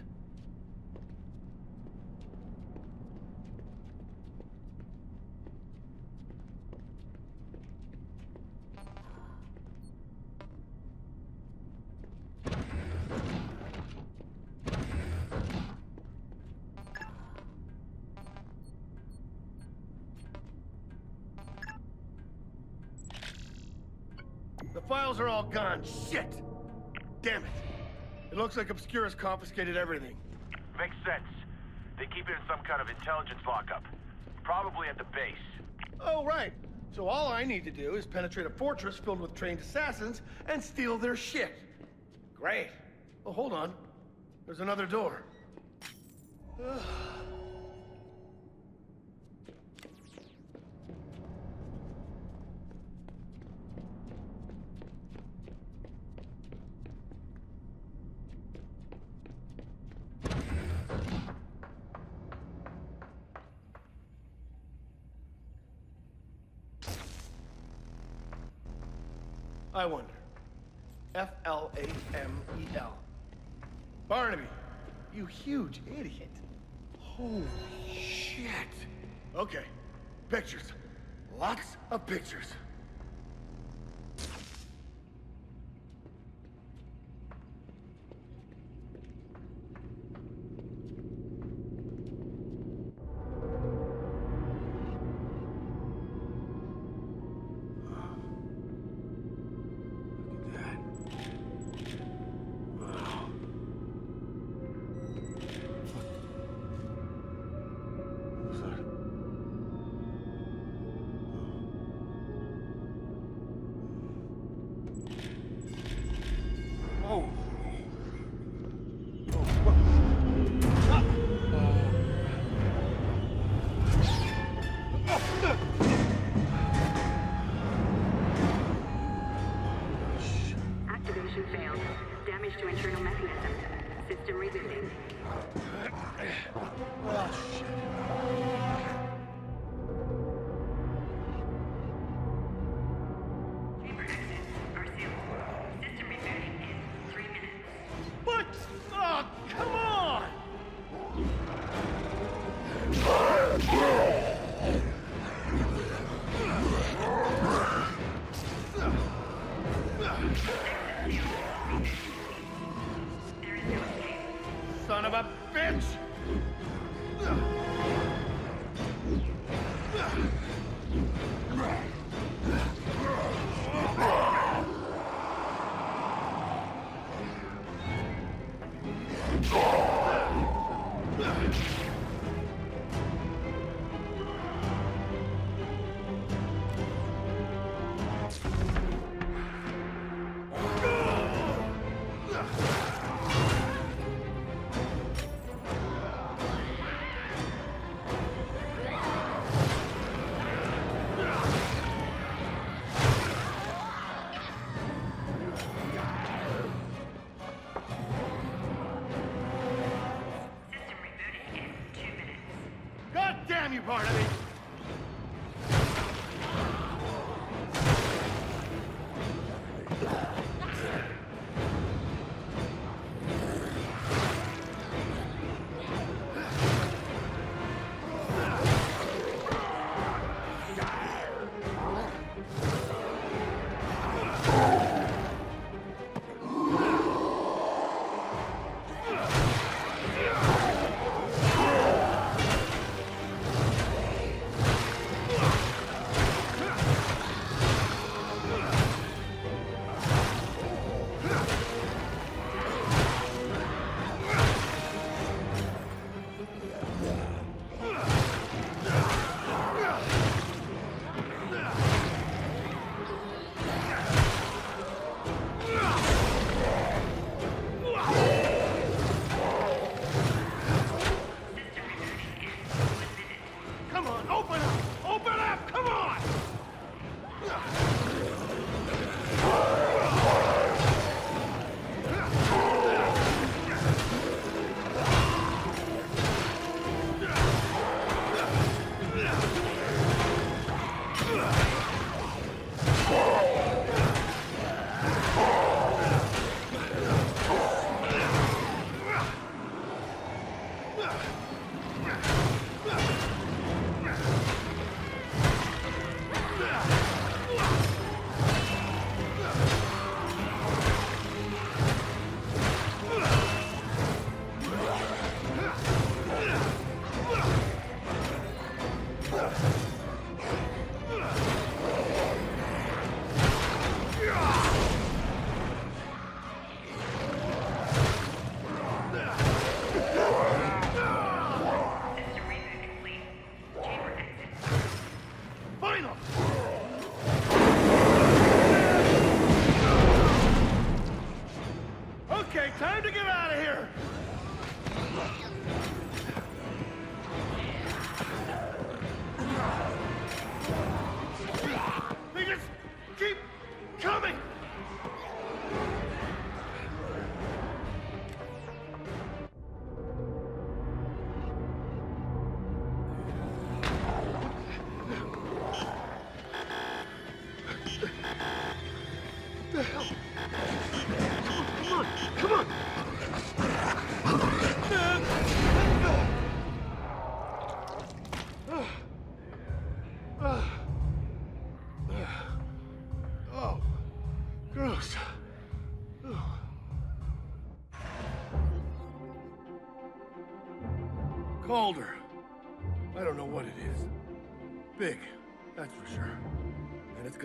Like Obscuris confiscated everything. Makes sense. They keep it in some kind of intelligence lockup. Probably at the base. Oh, right. So all I need to do is penetrate a fortress filled with trained assassins and steal their shit. Great. Oh, hold on. There's another door. I wonder. F L A M E L. Barnaby, you huge idiot. Holy shit. Okay, pictures. Lots of pictures.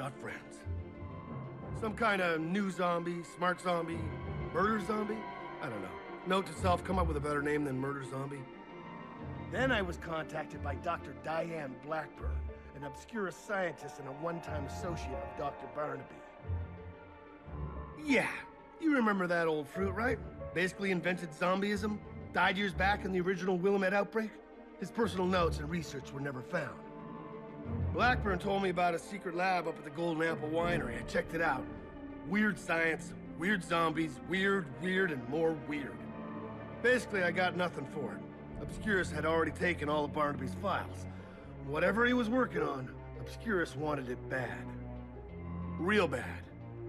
Got friends. Some kind of new zombie, smart zombie, murder zombie? I don't know. Note to self, come up with a better name than murder zombie. Then I was contacted by Dr. Diane Blackburn, an obscure scientist and a one-time associate of Dr. Barnaby. Yeah, you remember that old fruit, right? Basically invented zombieism, died years back in the original Willamette outbreak. His personal notes and research were never found. Blackburn told me about a secret lab up at the Golden Apple Winery. I checked it out. Weird science, weird zombies, weird, weird, and more weird. Basically, I got nothing for it. Obscuris had already taken all of Barnaby's files. Whatever he was working on, Obscuris wanted it bad. Real bad.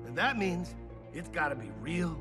And that means it's gotta be real